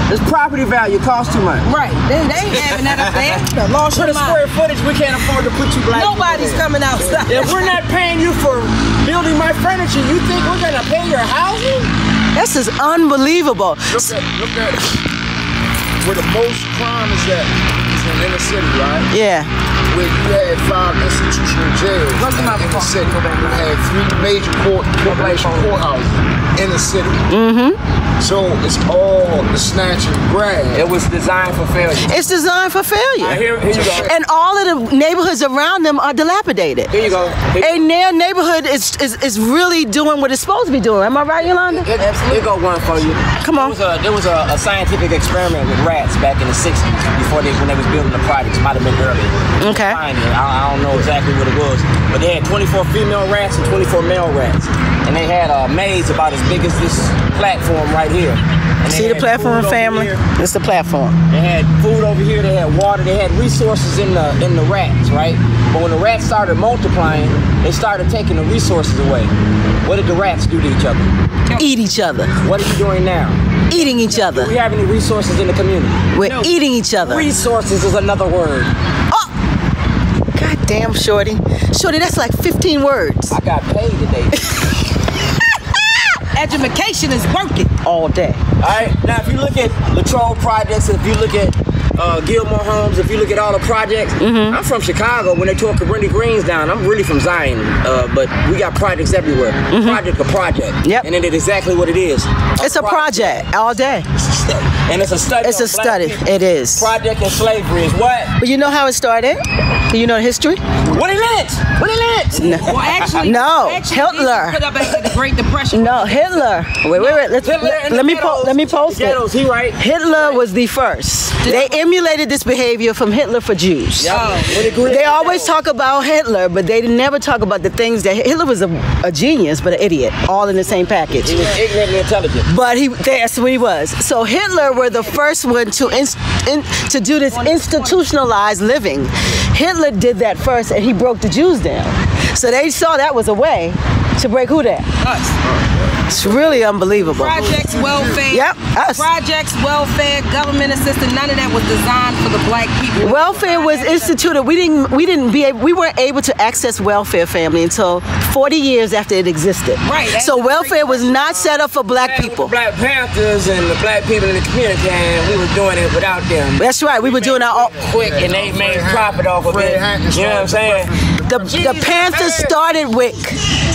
this property value costs too much. Right. They, they ain't having that up there. The lost For the square footage, we can't afford to put you black. Nobody's coming outside. If we're not paying you for building my furniture, you think we're gonna pay your housing? this is unbelievable. Look at, look at where the most crime is at. It's in inner city, right? Yeah. Where you had five institutional jails Look in the inner phone. city. You had three major court, corporation courthouses in the city. Mm-hmm. So it's all the snatch and grab. It was designed for failure. It's designed for failure. Here, here you go. And all of the neighborhoods around them are dilapidated. Here you go. Here- And their neighborhood is, is, is really doing what it's supposed to be doing. Am I right, Yolanda? Here, here go one for you. Come on. There was, a, there was a, a scientific experiment with rats back in the 60s before they when they was building the projects. Might have been earlier. Okay. Find it. I, I don't know exactly what it was, but they had 24 female rats and 24 male rats, and they had a maze about as big as this platform right here. And See the platform, family? It's the platform. They had food over here. They had water. They had resources in the in the rats, right? But when the rats started multiplying, they started taking the resources away. What did the rats do to each other? Eat each other. What are you doing now? Eating each other. Do we have any resources in the community? We're No. eating each other. Resources is another word. Oh! God damn, Shorty. Shorty, that's like 15 words I got paid today. Education is working. all day. All right. Now, if you look at Latrobe projects, if you look at uh, Gilmor Homes, if you look at all the projects, Mm-hmm. I'm from Chicago. When they tore Cabrini Greens down, I'm really from Zion, uh, but we got projects everywhere. Project a project. Mm-hmm. Yep. And it is exactly what it is. It's a project all day. And it's a study. It's a study. people. It is. Project and slavery is what? But you know how it started? Do you know the history? What he lynch? What he lynch? Well, actually, No, actually, Hitler. Put up the Great Depression. No, Hitler. Wait, wait, wait. Let's, Hitler let, let me po- let me post The it. he right. Hitler was the first. They emulated this behavior from Hitler for Jews. Oh, he grew They always talk about Hitler, but they never talk about the things that Hitler was a, a genius, but an idiot, all in the same package. He was ignorant and intelligent. But he that's what he was. So Hitler were the first one to inst, in, to do this institutionalized living. Hitler did that first, and he broke the Jews down. So they saw that was a way to break who down. Us. It's really unbelievable. Projects, welfare. Yep, us. Projects, welfare, government assistance. None of that was designed for the black people. Welfare was instituted. We didn't. We didn't be. Able, we weren't able to access welfare family until 40 years after it existed. Right, So welfare was not set up for black people. Black Panthers and the black people in the community, and we were doing it without them. That's right. We were doing our. own. quick and they made profit off of Fred it. You know what I'm saying? The, the Panthers started WIC.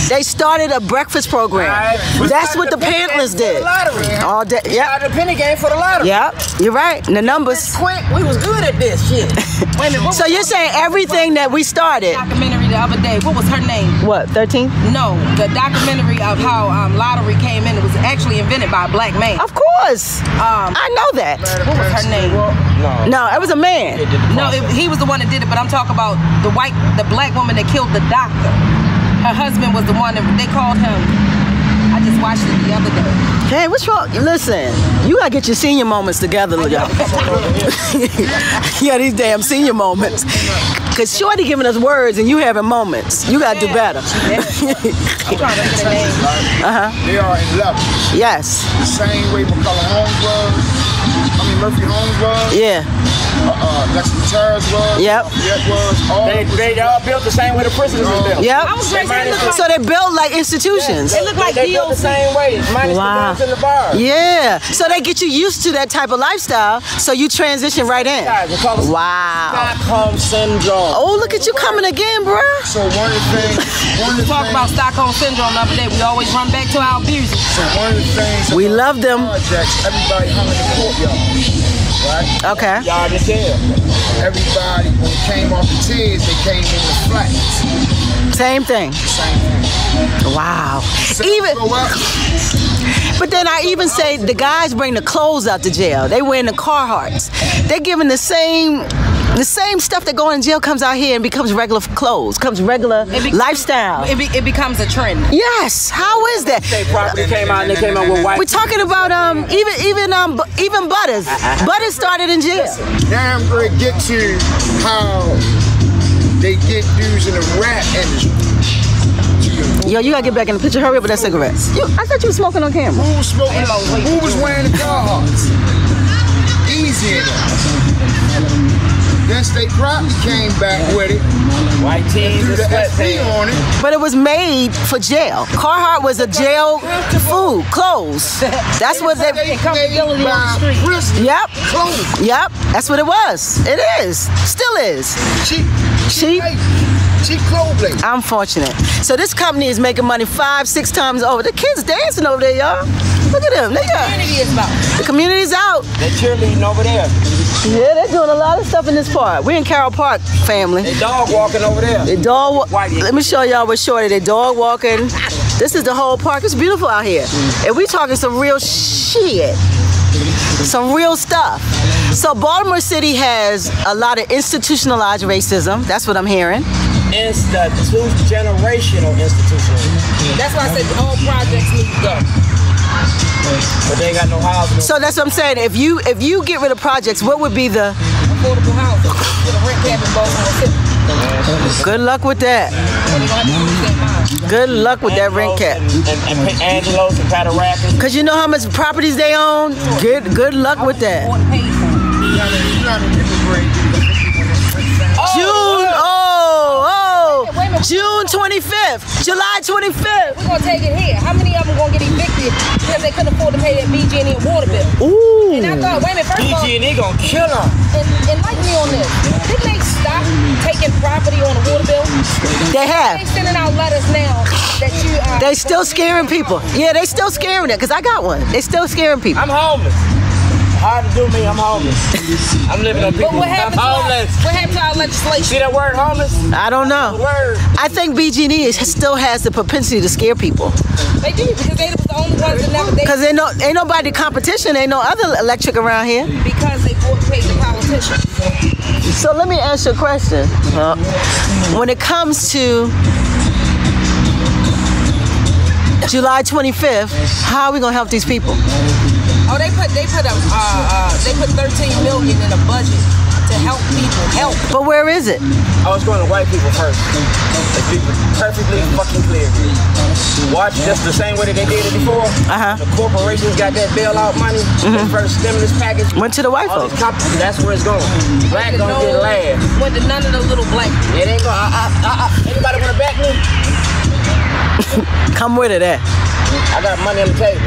They started a breakfast program. Alright. We That's what the penny game Panthers did. The. All day. We Yep. started the penny game for the lottery. Yep. You're right. The numbers. Quick, we was good at this shit. Minute. So you're saying everything that we started. documentary the other day? What was her name? What? 13? No, the documentary of how um, lottery came in. It was actually invented by a black man. Of course. course. Um, I know that. what was her name? No. No, it was a man. They did the No, it, he was the one that did it, but I'm talking about the white, the black woman that killed the doctor. Her husband was the one that they called him. I just watched it the other day. Hey, what's wrong? Listen, you gotta get your senior moments together, y'all. yeah, these damn senior moments. Cause Shorty giving us words and you having moments. You gotta do better. I'm trying to get a name. They are in love. Uh-huh. yes. The same way McCulloh Homes was. Mean Murphy Homes was. Yeah. Uh, uh, Terrace was. Yep. Was. All They, was- they all built the same way the prisons was built. Yep. I was raised in So they built like institutions. It looked like they built the DOC. same way, minus Wow. the guns in the bar. Yeah. So they get you used to that type of lifestyle, so you transition right in. Guys, they call it Wow. Stockholm syndrome. Oh, look at you coming again, bruh. So one of the things, one of the Talk things, about Stockholm syndrome the other day. We always run back to our abusers. so one of the things We love them. projects, everybody hung in the courtyard, right? Okay. Y'all just tell. Everybody, when it came off the tears, they came in the flats. Same thing. Same thing. Wow. So Even But then I even say the guys bring the clothes out to jail. They wearing the Carhartts. They're giving the same the same stuff that going in jail comes out here and becomes regular clothes, comes regular It be- lifestyle. It, be, it becomes a trend. yes. How is that? They property came out and they came out with white. We're talking about um even even um even Butters. Butters started in jail. now I'm going to get to how they get dudes in the rap industry. Yo, you gotta get back in the picture. Hurry up with that cigarette. You, I thought you were smoking on camera. Who was smoking? Who was wearing the Carhartts? Easy enough. Then State Property came back with it, White tees threw and the SP sweatpants. on it. But it was made for jail. Carhartt was a jail food, clothes. That's what They they. comfortability on the street. Yep. clothes. Yep. That's what it was. It is. Still is. Cheap, Cheap. labor. Cheap clothes labor. I'm fortunate. So this company is making money five, six times over. The kids dancing over there, y'all. Look at them. They got Community is about. the community's out. They're cheerleading over there. Yeah, they're doing a lot of stuff in this park. We're in Carroll Park, family. They dog walking over there. They dog. Wa- Whitey. Let me show y'all what's shorty. They dog walking. This is the whole park. It's beautiful out here, and we talking some real shit, some real stuff. So Baltimore City has a lot of institutionalized racism. That's what I'm hearing. Institu- generational institution. That's why I said all projects need to go. But they ain't got no housing. So that's what I'm saying. If you if you get rid of projects, what would be the Affordable housing with a rent cap in Baltimore good luck with that? And they gonna have to lose that mind. Good luck with that rent cap. And, and, and Angelo's and Cataracts. Cause you know how much properties they own. Good good luck with that. June 25th, July 25th. We're gonna take it here. How many of them gonna get evicted because they couldn't afford to pay that BG&E and water bill? Ooh. And I thought, wait a minute, first of all, BG&E gonna kill them. and, enlighten me on this. Didn't they stop taking property on the water bill? They have. They sending out letters now that you uh, They still scaring people. Yeah, they still scaring it. Cause I got one. They still scaring people. I'm homeless. Hard to do me, I'm homeless. I'm living on But people. what I'm happened to our, homeless. what happened to our legislation? See that word homeless? I don't know. Word. I think BG&E still has the propensity to scare people. They do because they was the only ones that never they Cause ain't no ain't nobody competition. Ain't no other electric around here. because they bought paid the politicians. So let me ask you a question. Uh, when it comes to July 25th, how are we gonna help these people? Oh, they put they put a uh, uh, they put 13 million in a budget to help people help. But where is it? I was going to white people first. Let's be perfectly fucking clear. Watch just the same way that they did it before. Uh-huh. The corporations got that bailout money, the first stimulus package. Went to the white All folks. these companies, that's where it's going. Black gonna get last. Went to none of the little black. It ain't gonna. I, I, I, anybody wanna back me? Come with it, eh? I got money on the table.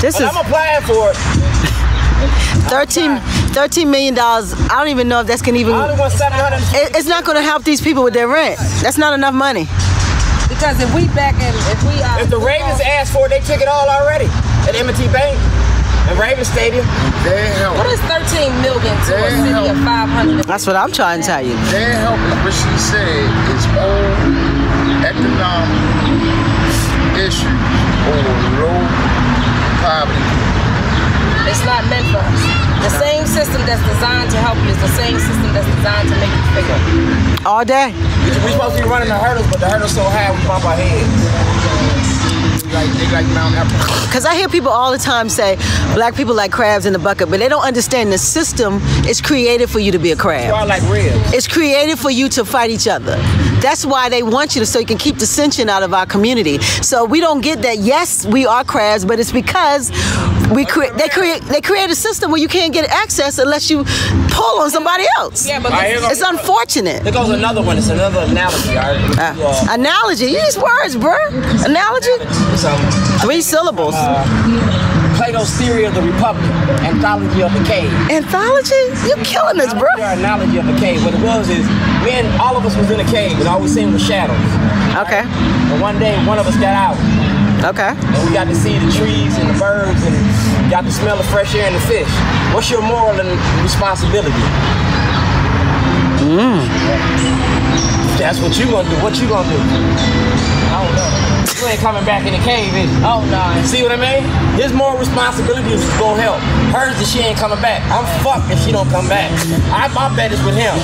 This But is I'm applying for it. 13, 13 million dollars. I don't even know if that's gonna even. I only want 700. It, it's not going to help these people with their rent. That's not enough money. Because if we back in, if we uh, If the Ravens asked for it, they took it all already at M&T Bank and Ravens Stadium. Their what help, is 13 million to a Damn. city of 500? That's what I'm trying to tell you. their help is what she said is all economic issues or low poverty It's not meant for us. The same system that's designed to help you is the same system that's designed to make you fail. All day. We're supposed to be running the hurdles, but the hurdles so high we bump our heads. Like, they like Mount Everest. Because I hear people all the time say black people like crabs in the bucket, but they don't understand the system is created for you to be a crab. I like ribs. It's created for you to fight each other. That's why they want you to, so you can keep dissension out of our community. So we don't get that. Yes, we are crabs, but it's because we create. They create. They create a system where you can't get access unless you pull on somebody else. Yeah, but All right, here It's unfortunate. There goes another one. It's another analogy. All right. Uh, Uh, analogy. Use words, bruh. Analogy. Three syllables. Plato's theory of the republic, anthology of the cave. Anthology? You killing us, bro. Analogy of the cave. What it was is, men, all of us was in a cave, and all we seen was shadows. Okay. And one day, one of us got out, Okay. and we got to see the trees and the birds, and got to smell the fresh air and the fish. What's your moral and responsibility? Mmm. That's what you gonna do. What you gonna do? I don't know. You ain't coming back in the cave, is you? Oh no. See what I mean? His moral responsibility is to go help. Hers is she ain't coming back. I'm fucked if she don't come back. I, my bet is with him.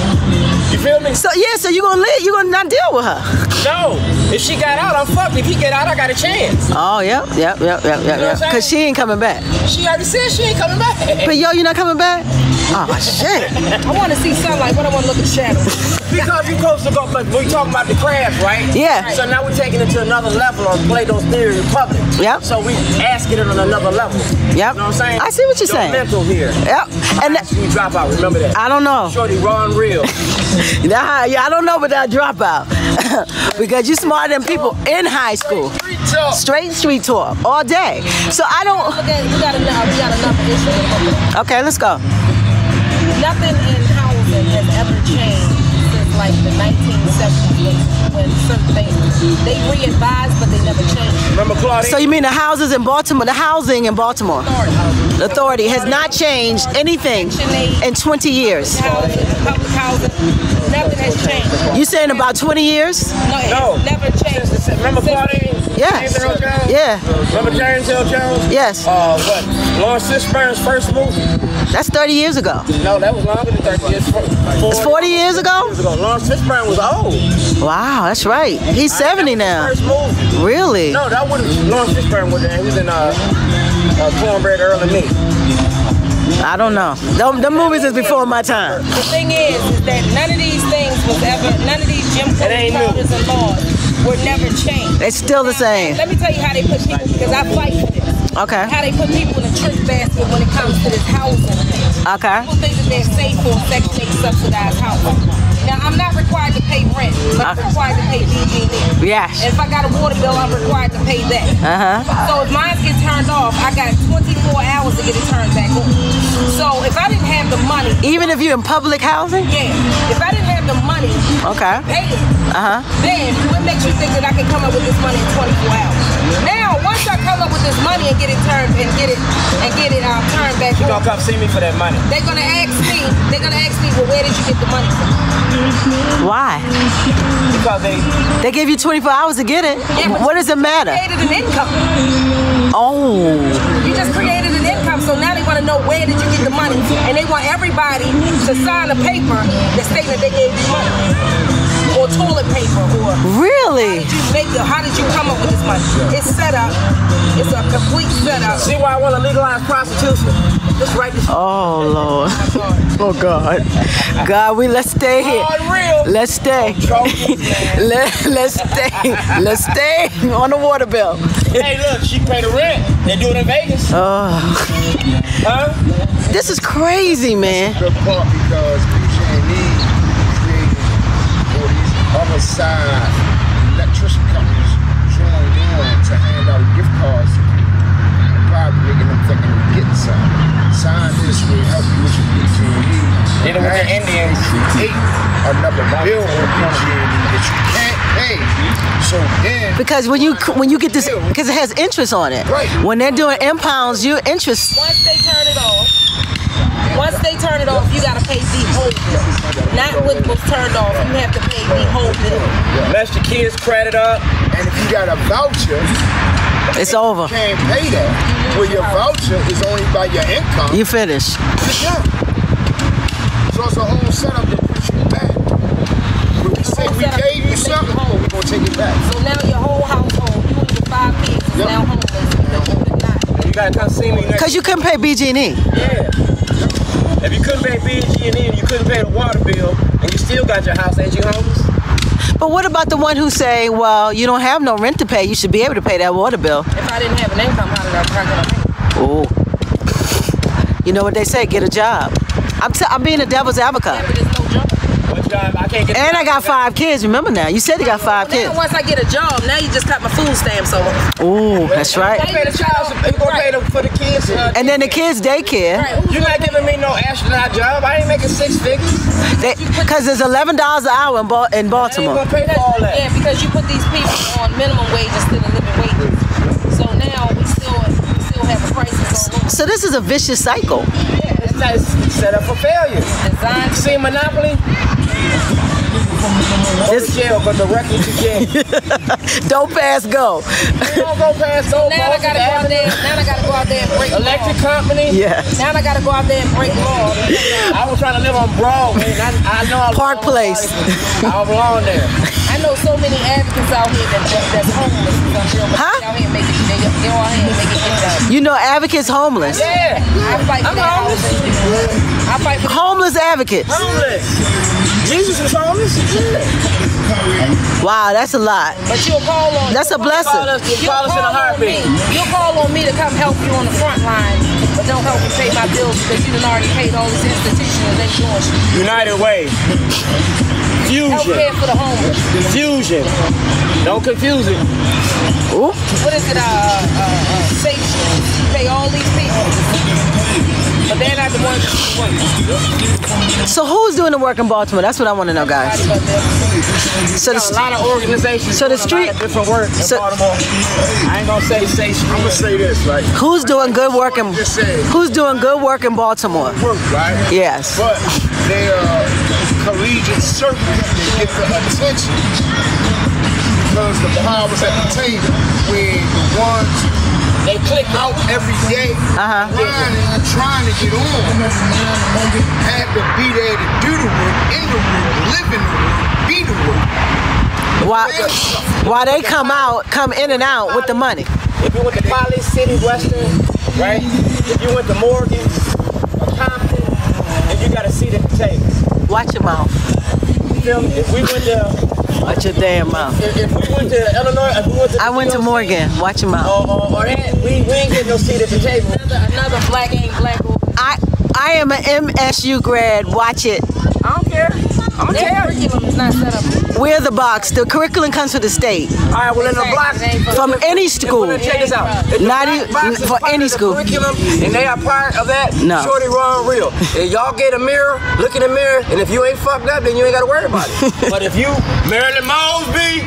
You feel me? So yeah, so you gonna live? You gonna not deal with her? No. If she got out, I'm fucked. If he get out, I got a chance. Oh yep, yep, yep, yep, yep, what I'm yep. Cause she ain't coming back. She already said she ain't coming back. But yo, you not coming back? Oh shit. I want to see sunlight, but I want to look at shadows. Because you supposed to go, but we talking about the crabs, right? Yeah. So now we're taking it to another level on Plato's theory of public. Yep. So we asking it on another level. Yep. You know what I'm saying? I see what you're Your saying. mental here. Yep. And That's when you drop out. Remember that. I don't know. Shorty raw and real. Nah, yeah, I don't know about that dropout. because you smarter than people in high school. Street talk. Straight street talk all day. So I don't. Look we got another, we got another. Okay, let's go. Nothing when certain things they re-advised, but they never changed. Remember, Claudine? So you mean the houses in Baltimore, the housing in Baltimore, authority, authority has not changed anything in 20 years. Public housing, nothing has changed. You saying about 20 years? No, no. never changed. Remember, Claudine? Yes. Yeah. yeah. Remember James Earl Jones? Yes. Uh, what? Laurence Fishburne's first movie. That's 30 years ago. No, that was longer than 30 years. It's 40 years ago? years ago. Laurence Fishburne was old. Wow, that's right. He's 70 now. First movie. Really? No, that wasn't Laurence Fishburne was there. He was in uh, uh, Cornbread Earl and Me. I don't know. Them, them movies is before my time. The thing is, is that none of these things was ever, none of these Jim Crow It ain't new. charters and laws were never changed. It's still the same. Let me tell you how they put people, because I fight for this. Okay. How they put people in a trick basket when it comes to this housing. Okay. People think that they're safe for Section 8 subsidized housing. Now, I'm not required to pay rent, but I'm Uh. required to pay BG&E. Yes. And if I got a water bill, I'm required to pay that. Uh huh. So if mine get turned off, I got 24 hours to get it turned back on. So if I didn't have the money, Even if you're in public housing? yeah, if I didn't have the money to Okay. pay it, Uh huh. then what makes you think that I can come up with this money in 24 hours? Now, once I come up with this money and get it turned and get it and get it um, turned back You on, gonna come see me for that money? they're gonna ask me. They're gonna ask me, well, where did you get the money from? Why? Because they They give you 24 hours to get it. Yeah, but what does it matter? Created an income. Oh. You just created an income, so now they want to know where did you get the money, and they want everybody to sign a paper that states that they gave you money, or toilet paper, or Really? did you make it? How did you come up with this money? It's set up. It's a complete setup. see why I want to legalize prostitution. Just write this Oh Lord. Oh God. God, we let's stay here. Unreal. Let's stay. Let, let's stay. Let's stay on the water bill. hey, look, she paid the rent. They do it in Vegas. Oh, Huh? this is crazy, man. Good part because BG&E created all these other side electricity companies joined in to hand out gift cards to people. Probably making them thinking they're getting something. Sign this will help you with your BG&E. Did it with the Indians. Create another bill on BG&E that you can't pay. So then, Because when you when you get this, because it has interest on it. Right. When they're doing impounds, you interest. Once they turn it off, once they turn it off, you gotta pay the whole bill. Not what was turned off. You have to pay the whole bill. Mess your kids' credit up. and if you got a voucher, It's over. can't pay that. Well, your voucher is only by your income. You finish. Yeah. So it's a whole setup to push you back. When we say we gave you to you something, home. we're gonna take it back. So now your whole household, you and your five kids, is Yep. now homeless because you. You gotta come see me next. Cause you couldn't pay BG&E. Yeah. If you couldn't pay BG&E and you couldn't pay the water bill, and you still got your house, ain't you homeless? But what about the one who say, well, you don't have no rent to pay. You should be able to pay that water bill. If I didn't have an income, how did I, how could I pay? Oh. You know what they say? Get a job. I'm, t- I'm being a devil's Yeah, advocate. but there's no job. I can't get. And I got five kids. Remember now? You said you got five Now, kids. once I get a job, now you just cut my food stamps over. Ooh, that's right. You pay the child. support- You gonna pay them for the kids? Uh, And then the kids daycare. Right, You're not giving me no astronaut job. I ain't making six figures. Because there's eleven dollars an hour in, ba- in I ain't Baltimore. gonna pay for all that. Yeah, because you put these people on minimum wage instead of living wages. So now we still we still have a crisis on So this is a vicious cycle. It's not set up for failure. designed You see Monopoly? Go This- jail, but directly to jail. Don't pass go. Don't go past those Now I gotta go out there. Now I gotta go out there and break Electric law. company. Yes. Now I gotta go out there and break law. I was trying to live on Broadway. And I, I know I Park Place. I belong there. I know so many advocates out here that, that that's homeless. Huh? Out here making they, they all here making. You know, advocates homeless. Yeah, I fight for I'm that homeless. I fight for Homeless advocates. homeless. Jesus was homeless. Wow, that's a lot. But you'll call on That's a Call us, blessing. You'll call us in a call on me. heartbeat. You'll call on me to come help you on the front line, but don't help me pay my bills because you done already paid all these institutions and they doing. United Way. Health care Fusion. for the homeless. Fusion. Don't confuse it. Ooh. What is it? Uh, uh, uh, safety. You pay all these people, but they're not the ones that. So who's doing the work in Baltimore? That's what I want to know, guys. So the A lot of organizations. So the doing street- A lot of different work in so- Baltimore. I ain't gonna say say I'm gonna say this, right? who's doing good work in Just Who's doing good work in Baltimore? work, right? Yes. But they are uh, collegiate circles that get the attention because the powers at the table, when the ones They click out every day Uh-huh. trying, trying to get on had to be there to do the work, in the work, live in the work, be the work. Why, why they come out, come in and out with the money? If you went to Poly City Western, right? If you went to Morgan or Coppin, and you got a seat at the table. Watch your mouth. You feel me? If we went to Watch your damn mouth. if, if we went to Illinois, if we went to I went to GOC, Morgan. Watch your mouth. Or, or, or that, we, we ain't getting no seat at the table. Another, another black ain't black. I I am an MSU grad. Watch it. I don't care. I'm gonna Their tell you. curriculum is not set up. We're the box. The curriculum comes from the state. All right, well in the block. From any school. Check this out. Not even- for any school. Curriculum, and they are part of that. No. Shorty run real. If y'all get a mirror, look in the mirror, and if you ain't fucked up, then you ain't gotta worry about it. but if you Marilyn Mosby,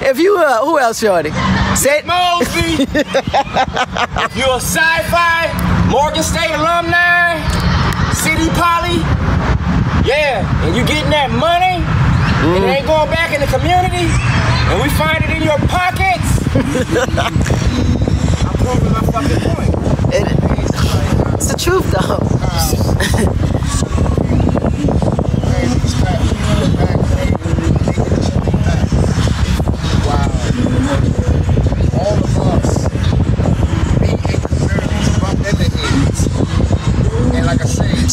If you, uh, who else, Shorty? Say, Mosby, if you a sci-fi, Morgan State alumni, Poly, yeah, and you getting that money, and it ain't going back in the community, and we find it in your pockets. I'm proving my fucking point. it, it's the truth, though. All uh,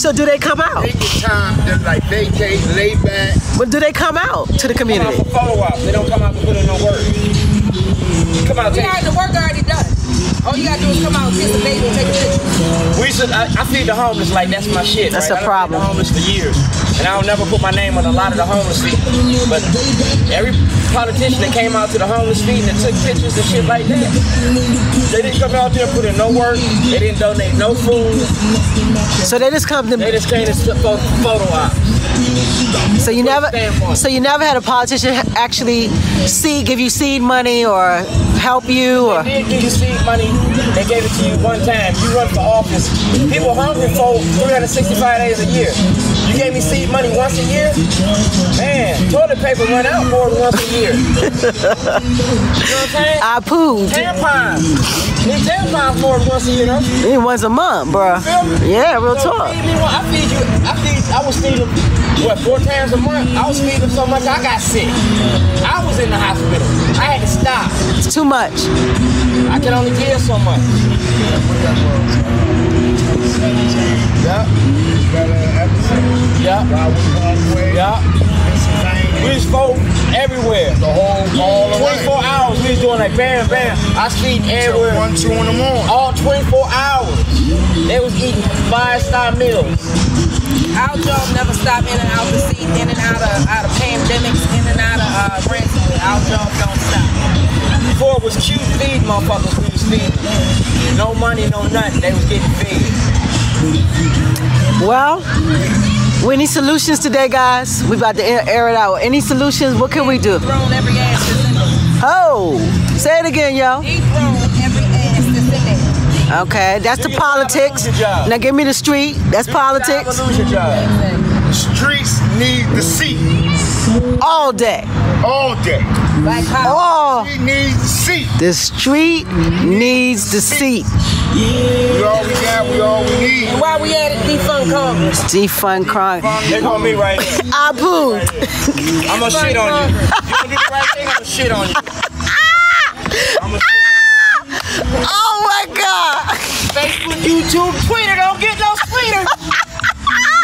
So do they come out? take your time to like vacate, lay back. But do they come out to the Come out community? for photo ops. They don't come out to put in no work. Come out, We take. already, the work already done. All you gotta do is come out, kiss the baby, and take a picture. We should. I, I feed the homeless like that's my shit. That's right? the I done feed problem. The homeless for years, and I don't never put my name on a lot of the homeless feet. But every politician that came out to the homeless feet and took pictures and shit like that, they didn't come out there and put in no work. They didn't donate no food. So they just come to. They just came to s- photo ops. So you never. So you never had a politician actually see, give you seed money or help you or. They did give you seed money. They gave it to you one time. You run for office. People hungry for 365 days a year. You gave me seed money once a year? Man, toilet paper run out more than once a year. you know what I'm saying? I pooed. Tampons. Need tampons more than once a year, though. It was a month, me? Yeah, real So talk. feed me one- I feed you. I feed. I was feeding what four times a month. I was feeding so much I got sick. I was in the hospital. I had to stop. It's too much. I can only give so much. Yeah. Yeah. Yeah. We just go everywhere. The whole, all the way. 24 hours. We was doing like bam, bam. I was feeding everywhere. One, two in the morning. All 24 hours. They was eating five-star meals. Our job never stop in and out the seat, in and out of out of pandemics, in and out of uh, ransomware. Our job don't stop. Before it was cute feed motherfuckers we was feeding. No money, no nothing. They was getting fed. Well, we need solutions today, guys. We about to air, air it out. Any solutions? What can we do? Thrown every ass that's in there. Oh, say it again, yo. He thrown every ass that's in there. Okay, that's the politics. Now give me the street. That's politics. Lose. Streets need the seat All day. all day. Black power. Oh, Street needs the seat. the street needs the seat. We all we got, we all we need. And while we at it, defund Congress. Defund crime. They call me right here. I pooed. I'm gonna shit on you. You gonna do the right thing? I'm gonna shit on you. Ah! I'm gonna ah! Oh my God. Facebook, YouTube, Twitter. Don't get no sweeter.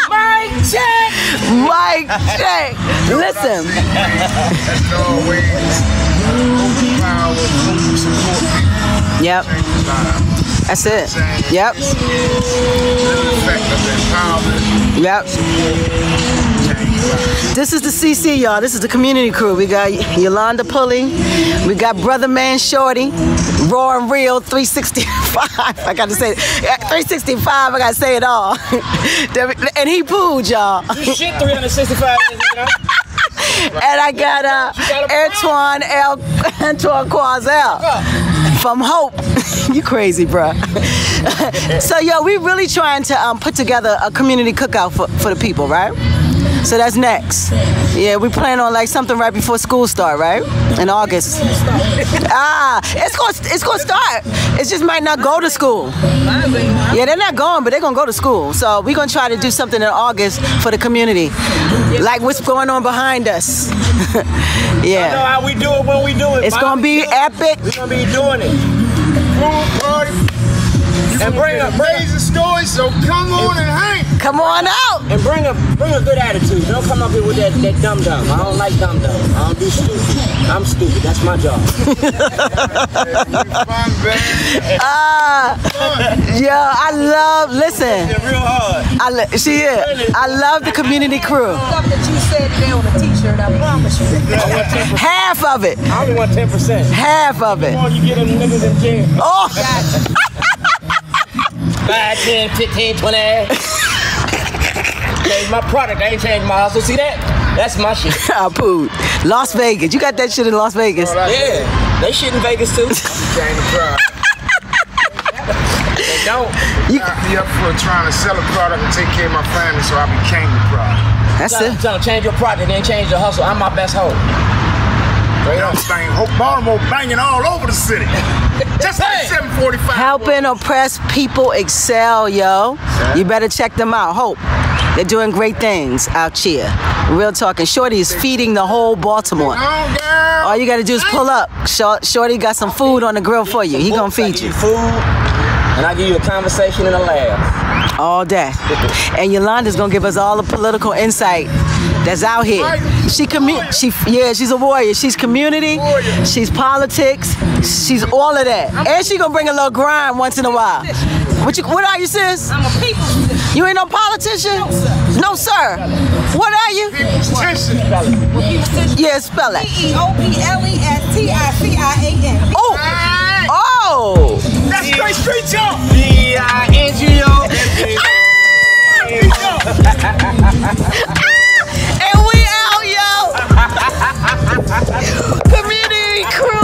My check. Mike check. Listen, That's always power, support yep, that's it. Yep, the effect of empowerment, yep. This is the CC, y'all. This is the community crew. We got Yolanda Pulley. We got Brother Man Shorty. Raw and Real 365. I got to say it. 365. I got to say it all. and he pooed, y'all. You shit 365 you? And I got uh, Antoine L. Antoine Quazel from Hope. you crazy, bruh. so, yo, we really trying to um, put together a community cookout for, for the people, right? So that's next. Yeah, we plan on like something right before school start, right? In August. ah, it's gonna it's gonna start. It just might not go to school. Yeah, they're not going, but they're gonna go to school. So we're gonna try to do something in August for the community, like what's going on behind us. You know yeah, how we do it when we do it. it's gonna be epic. We're gonna be doing it. Food party. And bring a bring, Amazing story, so come on and hang. Come on out. and bring a bring a good attitude. Don't come up here with that, that dumb dumb. I don't like dumb dumb. I don't do stupid. I'm stupid. That's my job. Fun, baby. Ah, yeah, I love. Listen, It's real hard. I lo- she is. I love the community crew. Stuff that you said today on a t-shirt, I promise you. Half of it. I only want 10%. Half of it. More you get them niggas in jail. Oh, 5, 10, 15, 20. Change my product. I ain't changed my hustle. See that? That's my shit. Ah, I pooed. Las Vegas. You got that shit in Las Vegas. Yeah. They shit in Vegas too. Came to pride. They don't. You, Got me up for trying to sell a product and take care of my family, so I became the product. that's Tell, it. tell them, change your product, then change your hustle. I'm my best hoe. Straight up thing. Hope Baltimore banging all over the city. Just like 745. Helping oppressed people excel, yo. You better check them out. Hope. They're doing great things out here. Real talking. Shorty is feeding the whole Baltimore. All you gotta do is pull up. Shorty got some food on the grill for you. He gonna feed you food, and I give you a conversation and a laugh. all day. And Yolanda's gonna give us all the political insight that's out here. She commu- she yeah, she's a warrior. She's community. She's politics. She's all of that. And she gonna bring a little grind once in a while. What you what are you sis? I'm a people. You ain't no politician? No, sir. What are you? Politician. Yeah, spell it. P-E-O-P-L-E-S-T-I-C-I-A-N. Oh. Oh. That's straight street, y'all. B-I-N-G-O. Community crew.